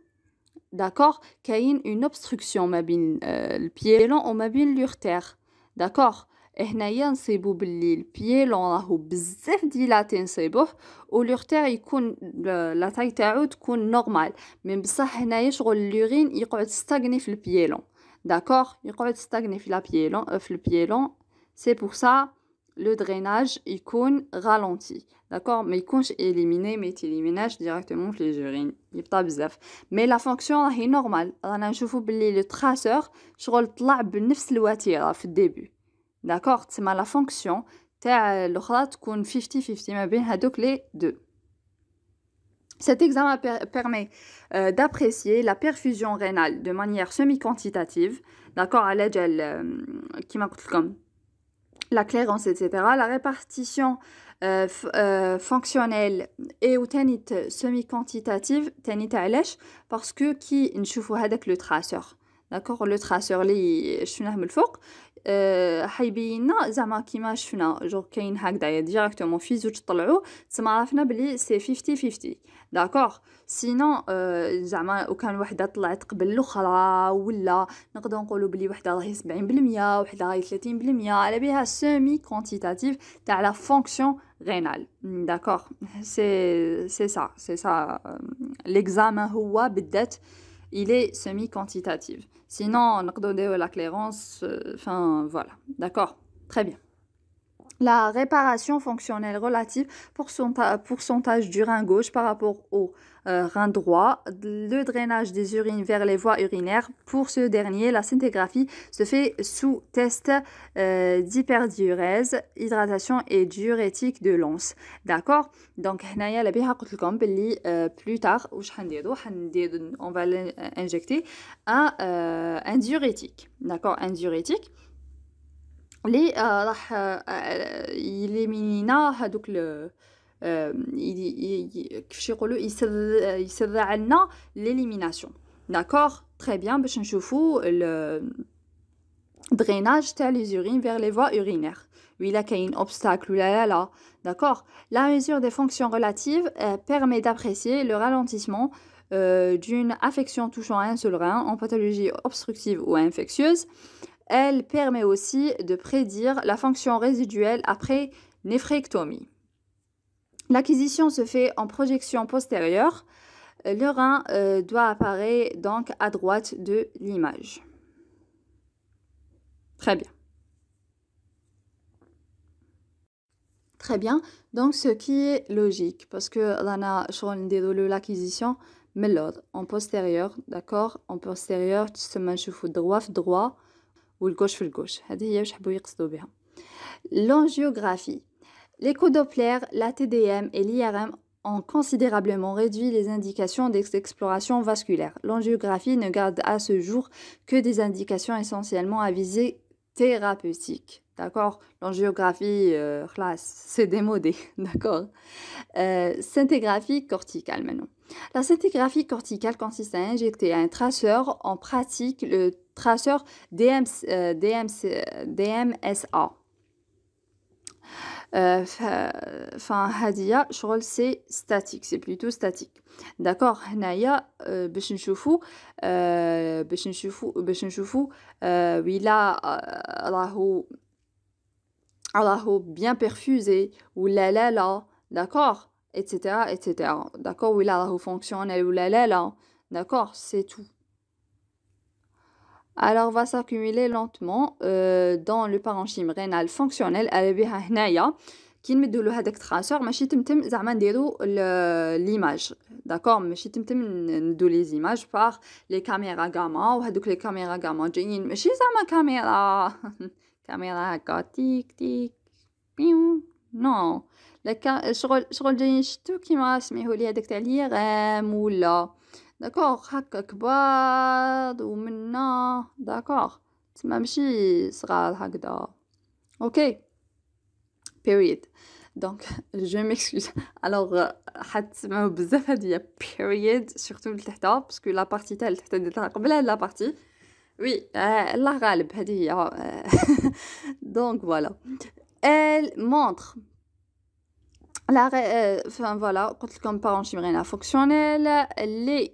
d'accord كاين une obstruction ما بين البيلون وما بين l'urtère d'accord هنايا نصيبو باللي البيلون راهو بزاف ديلاتي نصيبوه ولورتير يكون لا تاي تاعو تكون نورمال من بصح هنايا شغل لورين يقعد ستاغني في البيلون داكوغ يقعد ستاغني في البيلون في البيلون سي بور سا لو دريناج يكون رالونتي داكوغ ما يكونش اليميني ما يتيليميناش ديريكتومون في لي جورين يبطا بزاف مي لا فونكسيون راهي نورمال رانا نشوفو بلي لو تراسور شغل طلع بنفس الوتيره في الديبي D'accord C'est la fonction تاع الاخرى تكون 50-50 ما بين هذوك les deux. Cet examen permet euh, d'apprécier la perfusion rénale de manière semi-quantitative, d'accord, à l'aide qui m'a comme la clairance, etc. La répartition euh, euh, fonctionnelle et ou semi-quantitative, parce que qui نشوفوا هذاك le traceur. D'accord, le traceur اللي شفناه من الفوق حيبينا زعما كيما شفنا جوغ كاين هكذايا ديريكتومون في زوج طلعوا تسمى عرفنا بلي سي 50 50 داكوغ سينو زعما وكان وحده طلعت قبل الاخرى ولا نقدر نقولوا بلي وحده راهي 70% وحده راهي 30% على بها سيمي كونتيتاتيف تاع لا فونكسيون رينال داكوغ سي سي سا سي سا ليكزامان هو بالذات il est semi-quantitatif. Sinon, on a la clairance, euh, enfin voilà, d'accord, très bien. La réparation fonctionnelle relative pourcentage du rein gauche par rapport au euh, rein droit, le drainage des urines vers les voies urinaires. Pour ce dernier, la scintigraphie se fait sous test euh, d'hyperdiurèse, hydratation et diurétique de l'once. D'accord? Donc, euh, plus tard, on va injecter un, un diurétique. D'accord? Un diurétique. اللي راح يليمينينا هادوك كيفاش يقولوا يسرع لنا ليليميناسيون داكوغ تري بيان باش نشوفوا drainage تاع les urines vers les voies urinaires ولا كاين obstacle ولا لا لا d'accord la mesure des fonctions relatives euh, permet d'apprécier le ralentissement euh, d'une affection touchant un seul rein en pathologie obstructive ou infectieuse elle permet aussi de prédire la fonction résiduelle après néphrectomie. L'acquisition se fait en projection postérieure. Le rein euh, doit apparaître donc à droite de l'image. Très bien. Très bien. Donc, ce qui est logique, parce que on l'acquisition, mais l'ordre en postérieur, d'accord? En postérieur, tu se droit, droit, والجوش في الجوش هذه هي واش حبوا يقصدوا بها L'angiographie. L'écho Doppler, la TDM et l'IRM ont considérablement réduit les indications d'exploration vasculaire. L'angiographie ne garde à ce jour que des indications essentiellement à visée thérapeutique. D'accord L'angiographie, euh, c'est démodé. D'accord euh, Scintigraphie corticale maintenant. La scintigraphie corticale consiste à injecter un traceur, en pratique le traceur DMS, euh, DMSA. Enfin, Hadia, c'est statique, c'est plutôt statique. D'accord هنايا باش نشوفوا باش نشوفوا باش نشوفوا ولا راهو راهو bien perfusé ou la la la d'accord etc etc d'accord ou là fonctionnel ou la la la d'accord c'est tout alors va s'accumuler lentement euh, dans le parenchyme rénal fonctionnel اللي بها هنايا كي نمدوا له هذاك تراسور ماشي تمتم زعما نديرو ليماج داكور ماشي تمتم ندو لي زيماج بار لي كاميرا غاما وهذوك لي كاميرا غاما جايين ماشي زعما كاميرا كاميرا هكا تيك تيك بيو نو لكا شغل شغل جايين شتو كيما سميهولي هذاك تاع اليغام ولا داكوغ هكا كبار ومنا داكوغ تسمى ماشي صغار هكذا اوكي بيريد دونك جو ميكسكوز الوغ حتسمعوا بزاف هادي بيريد سورتو لتحتا باسكو لا بارتي تاع لتحتا درتها قبل هاد لا بارتي وي الله غالب هادي هي دونك فوالا elle montre la, euh, enfin voilà, comme parenchyme fonctionnel, les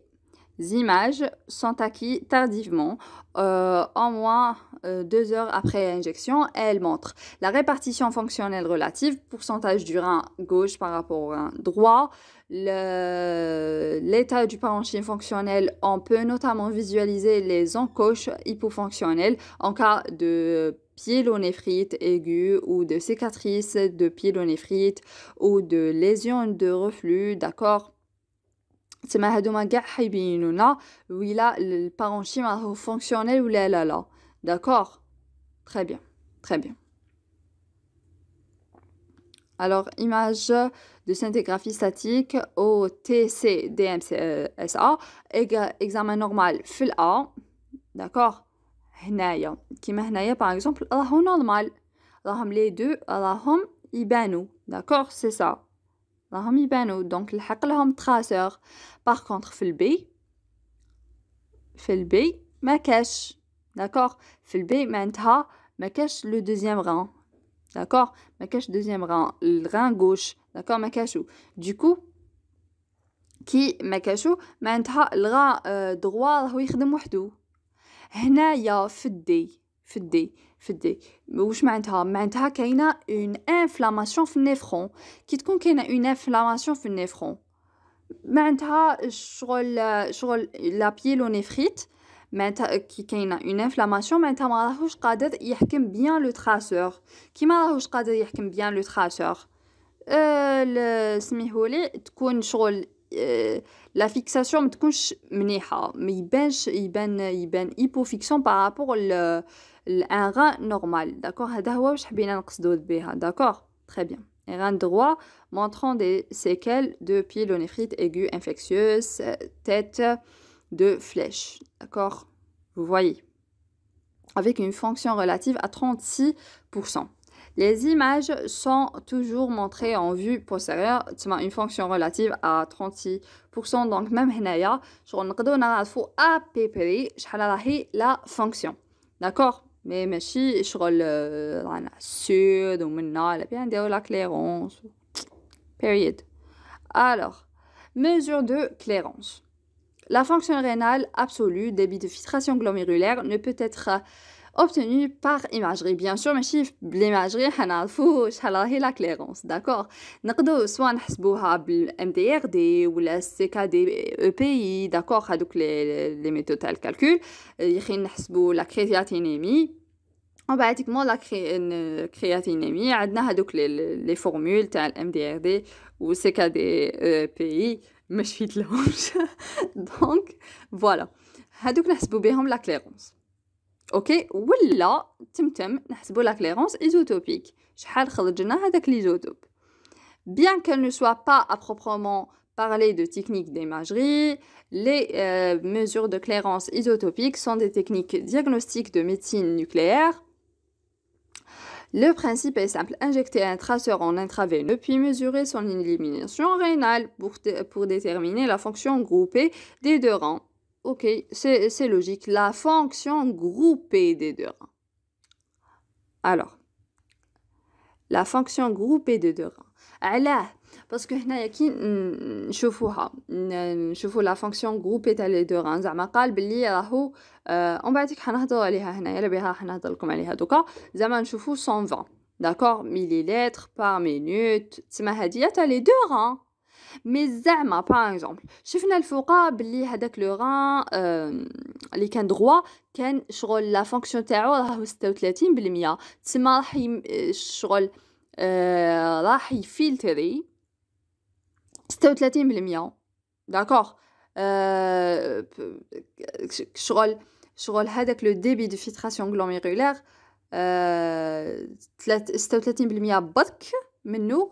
images sont acquises tardivement, euh, en moins euh, deux heures après l'injection. Elle montre la répartition fonctionnelle relative, pourcentage du rein gauche par rapport au rein droit, l'état du parenchyme fonctionnel. On peut notamment visualiser les encoches hypofonctionnelles en cas de pyélonéphrite aiguë ou de cicatrices de pyélonéphrite ou de lésions de reflux, d'accord تسمى هادوما كاع حيبينونا ويلا البارونشيم راهو فونكسيونيل ولا لا لا داكوغ très bien très bien alors image de scintigraphie statique au TC DMSA examen normal في A d'accord هنايا كيما هنايا باغ اكزومبل راهو نورمال راهم لي دو راهم يبانو داكوغ سي سا راهم يبانو دونك لحق لهم تراسور باغ كونطخ في البي في البي ما كاش داكوغ في البي معناتها ما كاش لو دوزيام غان داكوغ ما كاش دوزيام غان الغان غوش داكوغ ما كاشو دوكو كي ما كاشو معناتها الغا دغوا راهو يخدم وحدو هنايا في الدي في الدي في الدي واش معناتها معناتها كاينة اون انفلاماسيون في النيفرون كي تكون كاينة اون انفلاماسيون في النيفرون معناتها شغل شغل لا بيلونيفريت معناتها كي كاينة اون انفلاماسيون معناتها ما راهوش قادر يحكم بيان لو تراسور كي ما راهوش قادر يحكم بيان لو تراسور سميهولي تكون شغل لا فيكساسيون ما تكونش مليحه ما يبانش يبان يبان ايبوفيكسيون بارابور ل ان غان نورمال داكوغ هذا هو واش حبينا نقصدو بها داكوغ تري بيان rein droit montrant des séquelles de pyélonéphrite aiguë infectieuse, tête de flèche. D'accord Vous voyez Avec une fonction relative à 36%. Les images sont toujours montrées en vue postérieure, c'est une fonction relative à 36%. Donc même هنايا شغل نقدروا نعرفوا à peu près شحال راهي la fonction. D'accord مي ماشي شغل رانا سود ومنا لا بيان نديرو لا كليرونس period. Alors, mesure de clairance. La fonction rénale absolue, débit de filtration glomérulaire, ne peut être obtenu par imagerie bien sûr ماشي بالإيماجري حنعرفو شحال راهي لا كليرونس داكوغ نقدرو سوا نحسبوها بالام دي ار دي ولا سي كا دي او بي اي داكوغ هادوك لي لي ميثود تاع الكالكول يخي نحسبو لا كرياتينيمي اوتوماتيكمون لا كرياتينيمي عندنا هادوك لي فورمول تاع الام دي ار دي و سي كا دي او بي اي ما شفيت لهمش دونك فوالا هادوك نحسبو بهم لا كليرونس اوكي ولا تمتم نحسبوا لا كليرونس ايزوتوبيك شحال خرج لنا هذاك ليزوتوب bien qu'elle ne soit pas à proprement parler de techniques d'imagerie, les euh, mesures de clairance isotopique sont des techniques diagnostiques de médecine nucléaire. Le principe est simple, injecter un traceur en intraveineux puis mesurer son élimination rénale pour, pour déterminer la fonction groupée des deux rangs Ok, c'est logique. La fonction groupée des deux rangs. Alors, la fonction groupée des deux rangs. علاه باسكو هنايا كي نشوفوها نشوفو لا فونكسيون غروبي تاع لي دو ران زعما قال بلي راهو اون بعد حنهضروا عليها هنايا لا بها حنهضر لكم عليها دوكا زعما نشوفو 120 داكور مليلتر بار مينوت تسمى هادية تاع لي دو ران مي زعما باغ اكزومبل شفنا الفوقا بلي هذاك لو غان اللي كان دغوا كان شغل لا فونكسيون تاعو راهو 36% تسمى راح شغل راح يفلتري 36% داكوغ شغل شغل هذاك لو ديبي دو فيتراسيون غلوميرولير 36% برك منه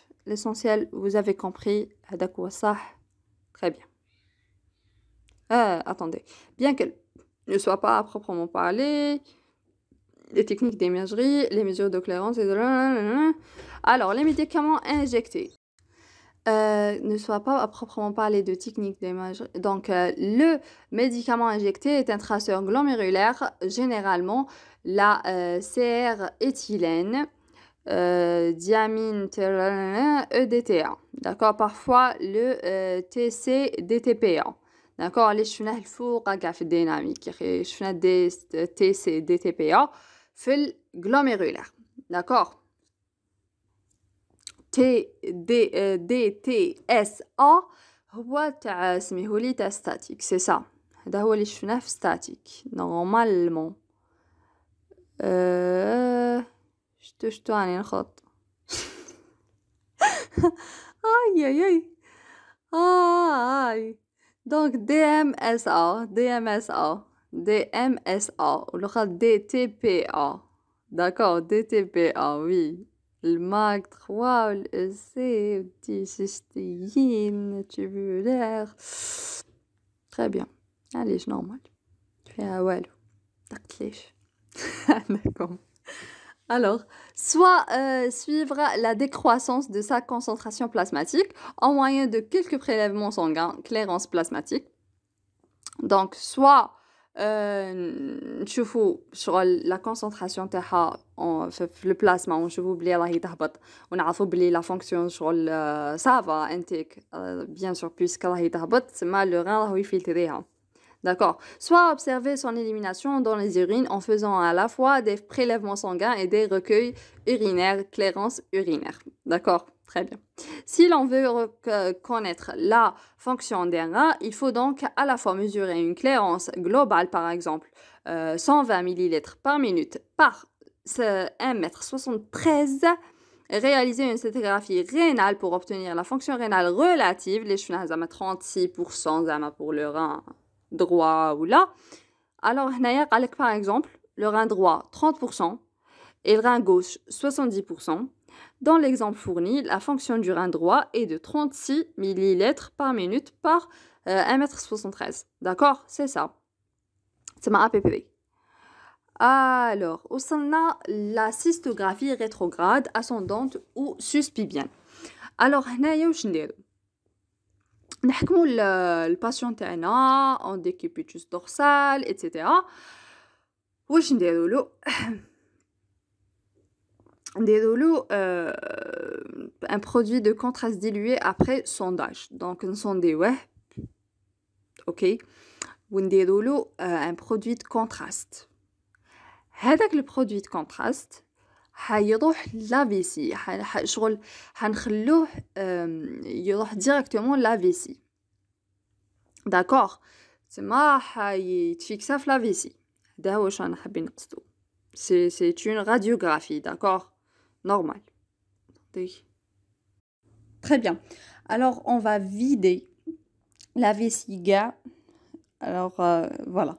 L'essentiel, vous avez compris. Très bien. Euh, attendez. Bien qu'elle ne soit pas à proprement parler, les techniques d'imagerie, les mesures de clairance et. Alors, les médicaments injectés. Euh, ne soit pas à proprement parler de techniques d'imagerie. Donc, euh, le médicament injecté est un traceur glomérulaire, généralement la CR-éthylène Euh, diamine EDTA. D'accord Parfois le euh, TC-DTPA. D'accord Les شفناه الفوق كاع في الديناميك يا شفنا دي تي سي دي تي بي ا في الجلوميرولار داكور تي دي دي تي اس ا هو تاع سميهولي تاع ستاتيك سي سا هذا هو اللي شفناه في ستاتيك نورمالمون أه شتو شتو راني نخط اي اي اي اي دونك دي ام اس ا دي ام اس ا دي ام اس ا والاخر دي تي بي ا داكور دي تي بي ا وي الماك 3 والاس سي ودي سيستيين تيبولار تري بيان علاش نورمال فيها والو دقتليش عندكم Alors, soit euh, suivre la décroissance de sa concentration plasmatique en moyen de quelques prélèvements sanguins, clairance plasmatique. Donc, soit euh, sur la concentration تاعها في البلازما ونشوفوا بلي راهي تهبط ونعرفوا بلي لا فونكسيون شغل سافا انتيك بيان سور بيسك راهي تهبط تسمى لو غان راهو يفلتريها D'accord Soit observer son élimination dans les urines en faisant à la fois des prélèvements sanguins et des recueils urinaires, clairance urinaire. D'accord Très bien. Si l'on veut connaître la fonction d'un rein, il faut donc à la fois mesurer une clairance globale, par exemple, 120 euh, ml par minute par 1m73 réaliser une scintigraphie rénale pour obtenir la fonction rénale relative, les 36% pour le rein droit ou là. Alors, par exemple, le rein droit 30% et le rein gauche 70%. Dans l'exemple fourni, la fonction du rein droit est de 36 ml par minute par 1m73. Euh, D'accord? C'est ça. C'est ma APP. Alors, sein la cystographie rétrograde, ascendante ou suspibienne. Alors, نحكموا الباسيون تاعنا اون ديكيبيتوس دورسال ايتترا واش نديرو له نديرو له ان برودوي دو كونتراست ديلوي ابري سونداج دونك نسونديوه اوكي ونديرو له ان برودوي دو كونتراست هذاك البرودوي دو كونتراست حيروح لافيسي شغل حنخلوه يروح ديريكتومون لافيسي داكوغ تما حيتفيكسا في لافيسي هذا هو واش رانا حابين نقصدو سي سي اون راديوغرافي داكوغ نورمال Très bien. Alors, on va vider la vessie gars. Alors, euh, voilà.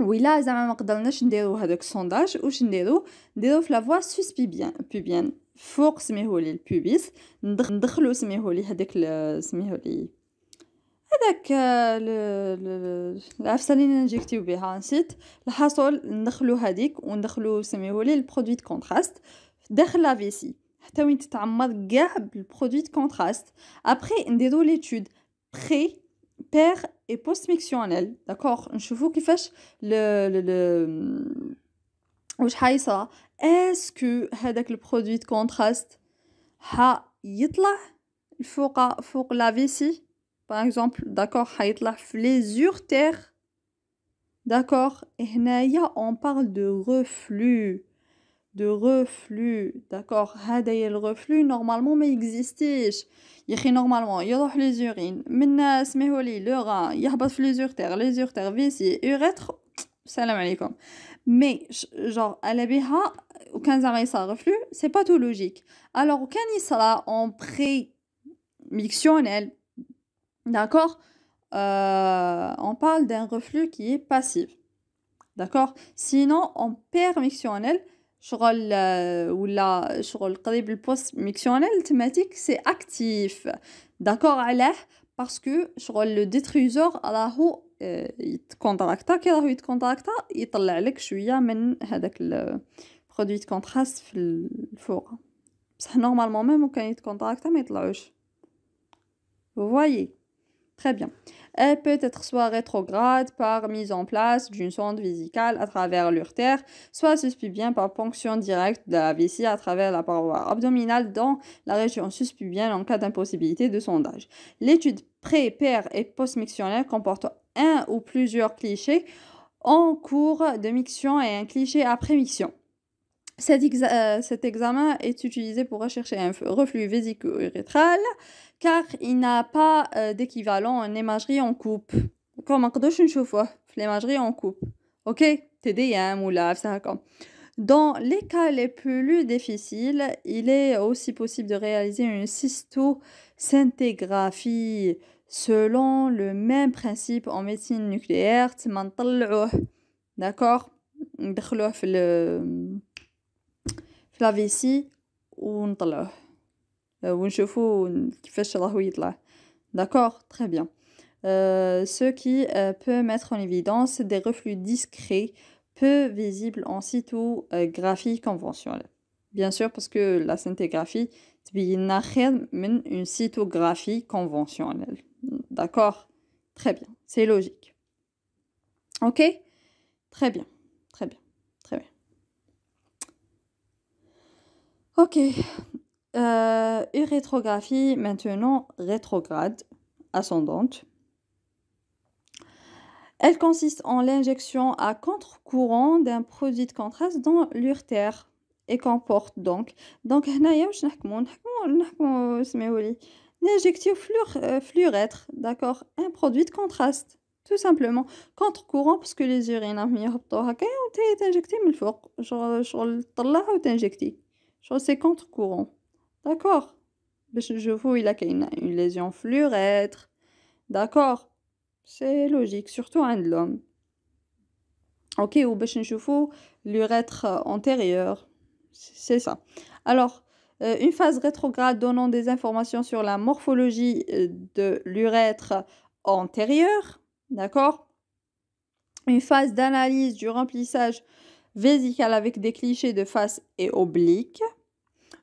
ولا زعما ما قدرناش نديرو هذاك السونداج واش نديرو نديرو في لافوا سوس بيبيان بيبيان فوق سميهولي البوبيس ندخلو سميهولي هذاك سميهولي هذاك العفسه اللي نجيكتيو بها نسيت الحصول ندخلو هذيك وندخلو سميهولي البرودوي دو كونتراست داخل لافيسي حتى وين تتعمر كاع بالبرودوي دو كونتراست ابري نديرو ليتود بري بير اي بوست ميكسيونيل داكوغ نشوفو كيفاش ل واش حيصرى اسكو هذاك البرودوي دو كونتراست حيطلع الفوق فوق لا فيسي باغ اكزومبل داكوغ حيطلع في لي زورتير داكوغ هنايا اون بارل دو ريفلو دو ريفلو داكوغ هذايا الريفلو نورمالمون ما يكزيستيش يا اخي نورمالمون يروح لي زورين من سميهولي لو غان يهبط في لي زورتير لي زورتير فيسي اوريتر السلام عليكم مي جور على بها وكان زعما يصرا فلو سي باثولوجيك الوغ وكان يصرا اون بري ميكسيونيل داكوغ on parle d'un reflux qui est passif d'accord sinon en permissionnel شغل ولا شغل قريب البوست ميكسيونيل تماتيك سي أكتيف. داكوغ علاه باسكو شغل لو ديتريزور راهو يتكونتراكتا. كي راهو يتكونتراكتا يطلع لك شوية من هذاك برودوي دو كونتراست في الفوق. بصح نورمالمون ميم كان يتكونتراكتا ما يطلعوش. فوايي Très bien. Elle peut être soit rétrograde par mise en place d'une sonde vésicale à travers l'urtère, soit suspubien par ponction directe de la vessie à travers la paroi abdominale dans la région suspubienne en cas d'impossibilité de sondage. L'étude pré, per et post-mictionnaire comporte un ou plusieurs clichés en cours de miction et un cliché après miction. Cet, euh, cet, examen est utilisé pour rechercher un reflux vésico-urétral car il n'a pas euh, d'équivalent en imagerie en coupe. Comme on peut voir l'imagerie en coupe. Ok? TDM ou là, ça comme. Dans les cas les plus difficiles, il est aussi possible de réaliser une cystoscintigraphie selon le même principe en médecine nucléaire. D'accord? Le في في لا فيسي ونطلعوه ونشوفو كيفاش راهو يطلع d'accord très bien euh, ce qui euh, peut mettre en évidence des reflux discrets peu visibles en cytographie conventionnelle bien sûr parce que la scintigraphie تبيننا خير من une cytographie conventionnelle d'accord très bien c'est logique ok très bien Ok. Euh, urétrographie maintenant rétrograde, ascendante. Elle consiste en l'injection à contre-courant d'un produit de contraste dans l'urtère et comporte donc donc هنايا واش نحكمو نحكمو نحكمو سميولي نجيكتيو fleur, fluorètre d'accord un produit de contraste tout simplement contre-courant parce que les urines راهم يهبطوا هكايا و تنجكتي من الفوق شغل شغل تطلعها وتنجكتي شغل سي كونتر كورون داكوغ باش نشوفو الا كاين اون ليزيون فلوريتر داكوغ سي لوجيك سورتو عند لوم اوكي و باش نشوفو l'urètre antérieur c'est ça alors euh, une phase rétrograde donnant des informations sur la morphologie de l'urètre antérieur d'accord une phase d'analyse du remplissage vésical avec des clichés de face et oblique.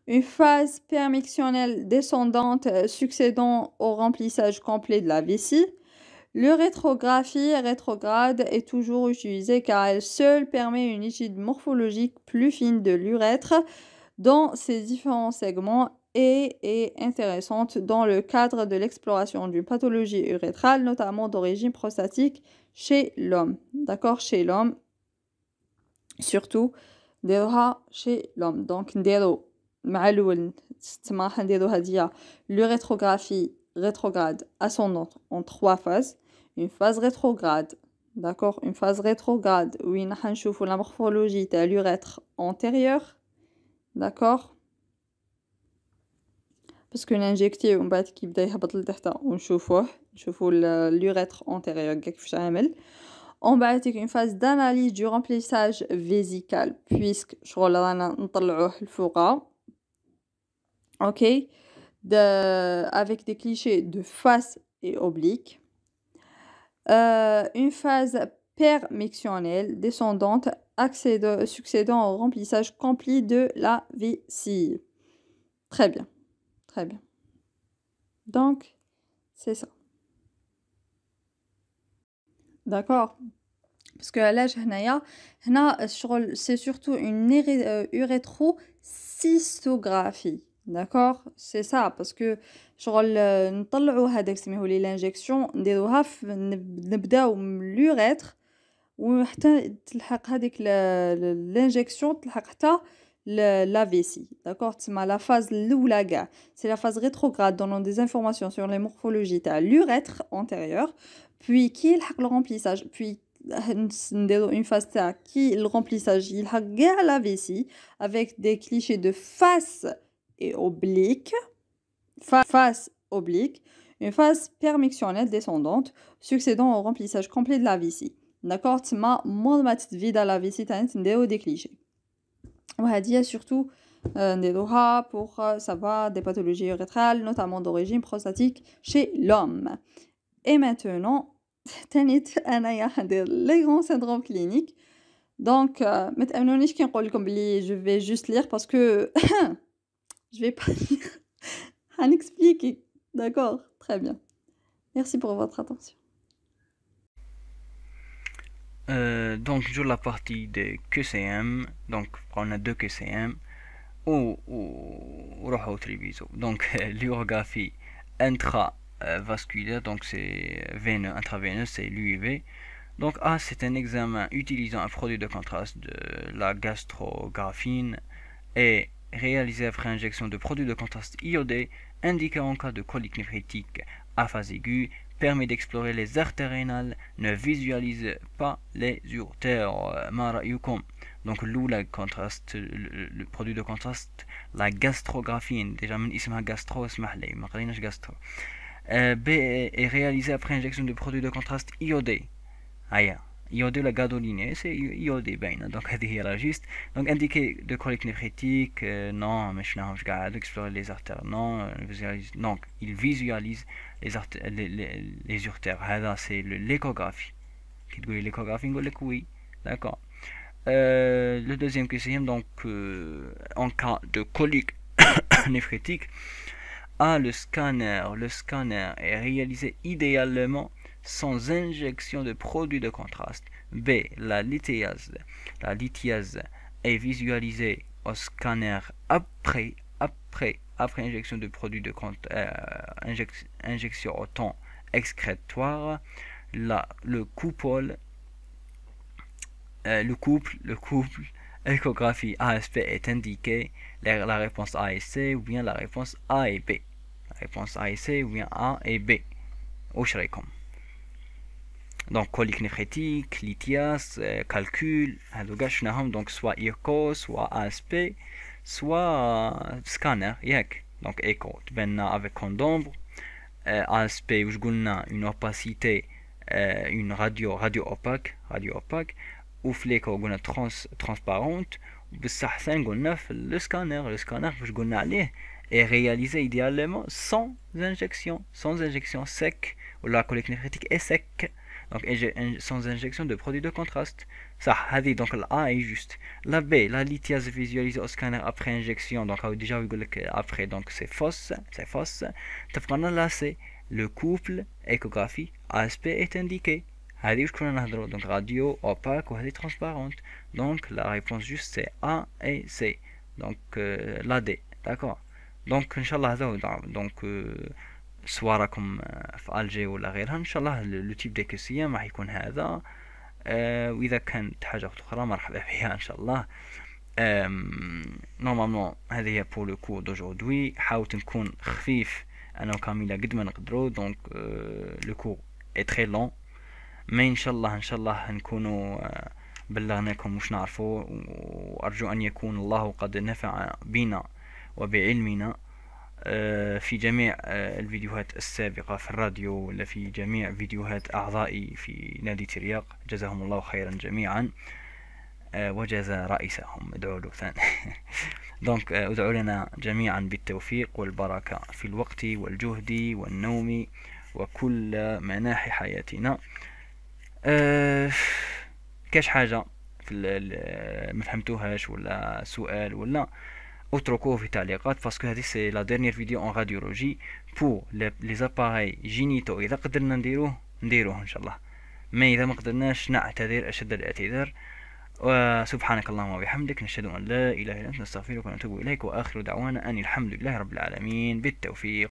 une phase permissionnelle descendante euh, succédant au remplissage complet de la vessie. L'urétrographie rétrograde est toujours utilisée car elle seule permet une étude morphologique plus fine de l'urètre dans ses différents segments et est intéressante dans le cadre de l'exploration d'une pathologie urétrale, notamment d'origine prostatique chez l'homme. D'accord Chez l'homme, surtout, chez l'homme. Donc, l'urétrographie rétrograde ascendante en trois phases. Une phase rétrograde, d'accord Une phase rétrograde où il la morphologie de l'urètre antérieur, d'accord parce que l'injecté on بعد كيبدا يهبط لتحت ونشوفوه نشوفو l'urètre antérieur كيفاش عامل On va une phase d'analyse du remplissage vésical puisque شغل رانا نطلعوه الفوقا ok? De, avec des clichés de face et oblique. Euh, une phase permissionnelle descendante accédant, succédant au remplissage complet de la vessie. Très bien, très bien. Donc, c'est ça. D'accord? Parce que là, c'est surtout une euh, urétrocystographie. D'accord C'est ça, parce que شغل نطلعو هذاك سميهو لي لانجيكسيون نديروها نبداو من لوريتر وحتى تلحق هذيك لانجيكسيون تلحق حتى لا فيسي داكوغ تسمى لا فاز الاولى كاع سي لا فاز rétrograde donnant des informations sur les morphologies تاع l'urètre antérieur puis كي يلحق لو remplissage puis نديرو اون فاز تاع كي الرomplissage يلحق كاع لا فيسي avec des clichés de face et oblique, face oblique, une phase permissionnelle descendante succédant au remplissage complet de la vessie. D'accord تما مول ما تتفيد la vessie تاعنا نديرو دي كليشي وهذه surtout نديروها pour savoir des pathologies urétrales notamment d'origine prostatique chez l'homme et maintenant تانيت انايا ندير les grands syndromes cliniques donc ما تامنونيش كي نقول لكم بلي je vais juste lire parce que Je vais pas lire. Un expliquer. D'accord Très bien. Merci pour votre attention. Euh, donc, toujours la partie des QCM. Donc, on a deux QCM. Ou, ou, Donc, l'urographie intravasculaire, donc c'est veineux, intraveineux, c'est l'UIV. Donc, A, c'est un examen utilisant un produit de contraste de la gastrographine et réalisée après injection de produits de contraste iodés indiqué en cas de colique néphrétique à phase aiguë permet d'explorer les artères rénales, ne visualise pas les urtères. Donc l'eau, la contraste, le, produit de contraste, la gastrographie, déjà même gastro, gastro. Euh, B est réalisé après injection de produits de contraste iodés. Aya il y a de la gadoline, c'est il y a des veines, donc à dire juste. Donc indiquer de colique néphrétique, euh, non, mais je n'ai pas explorer les artères, non, euh, donc il visualise les, artères, les, urtères, ah, c'est l'échographie. Qui dit l'échographie, d'accord. Euh, le deuxième question, donc en cas de colique néphrétique, ah, le scanner, le scanner est réalisé idéalement sans injection de produits de contraste. B. La lithiase, la lithiase est visualisée au scanner après, après, après injection de produits de euh, injection au temps excrétoire. La, le couple, euh, le couple, le couple échographie ASP est indiqué la, la réponse A et C ou bien la réponse A et B. La réponse A et C ou bien A et B. Au donc colique néphrétique, lithias, euh, calcul, donc soit IRCO, soit ASP, soit euh, scanner, donc écho, avec condom, euh, ASP où je une opacité, une radio, radio opaque, radio opaque, ou fléco trans, transparente, le scanner, le scanner je est réalisé idéalement sans injection, sans injection sec, la colique néphrétique est sec donc sans injection de produit de contraste. Ça, donc la A est juste. La B, la lithiase visualisée au scanner après injection, donc déjà après, donc c'est fausse, c'est fausse. La C, le couple échographie ASP est indiqué. Donc radio opaque ou transparente. Donc la réponse juste c'est A et C. Donc euh, la D. D'accord? Donc Inch'Allah donc سواء راكم في ألجي ولا غيرها إن شاء الله لو تيب دي كيسيام راح يكون هذا. أه وإذا كانت حاجة أخرى مرحبا بها إن شاء الله. نورمالمون هذه هي بور لو كور دوجوردي حاولت نكون خفيف. أنا وكاميلا قد ما نقدروا دونك لو كور اي تري لون مي إن شاء الله إن شاء الله نكونوا بلغناكم واش نعرفوا وأرجو أن يكون الله قد نفع بنا وبعلمنا. في جميع الفيديوهات السابقة في الراديو ولا في جميع فيديوهات أعضائي في نادي ترياق. جزاهم الله خيرا جميعا. وجزى رئيسهم. ادعوا له ثاني. دونك ادعوا لنا جميعا بالتوفيق والبركة في الوقت والجهد والنوم وكل مناحي حياتنا. كاش حاجة ما فهمتوهاش ولا سؤال ولا اتركوه في التعليقات باسكو هذه سي لا ديرنيير فيديو اون راديولوجي بور لي زاباراي جينيتو اذا قدرنا نديروه نديروه ان شاء الله ما إذا ما قدرناش نعتذر أشد الاعتذار. وسبحانك اللهم وبحمدك نشهد أن لا إله إلا أنت نستغفرك ونتوب إليك وآخر دعوانا أن الحمد لله رب العالمين. بالتوفيق.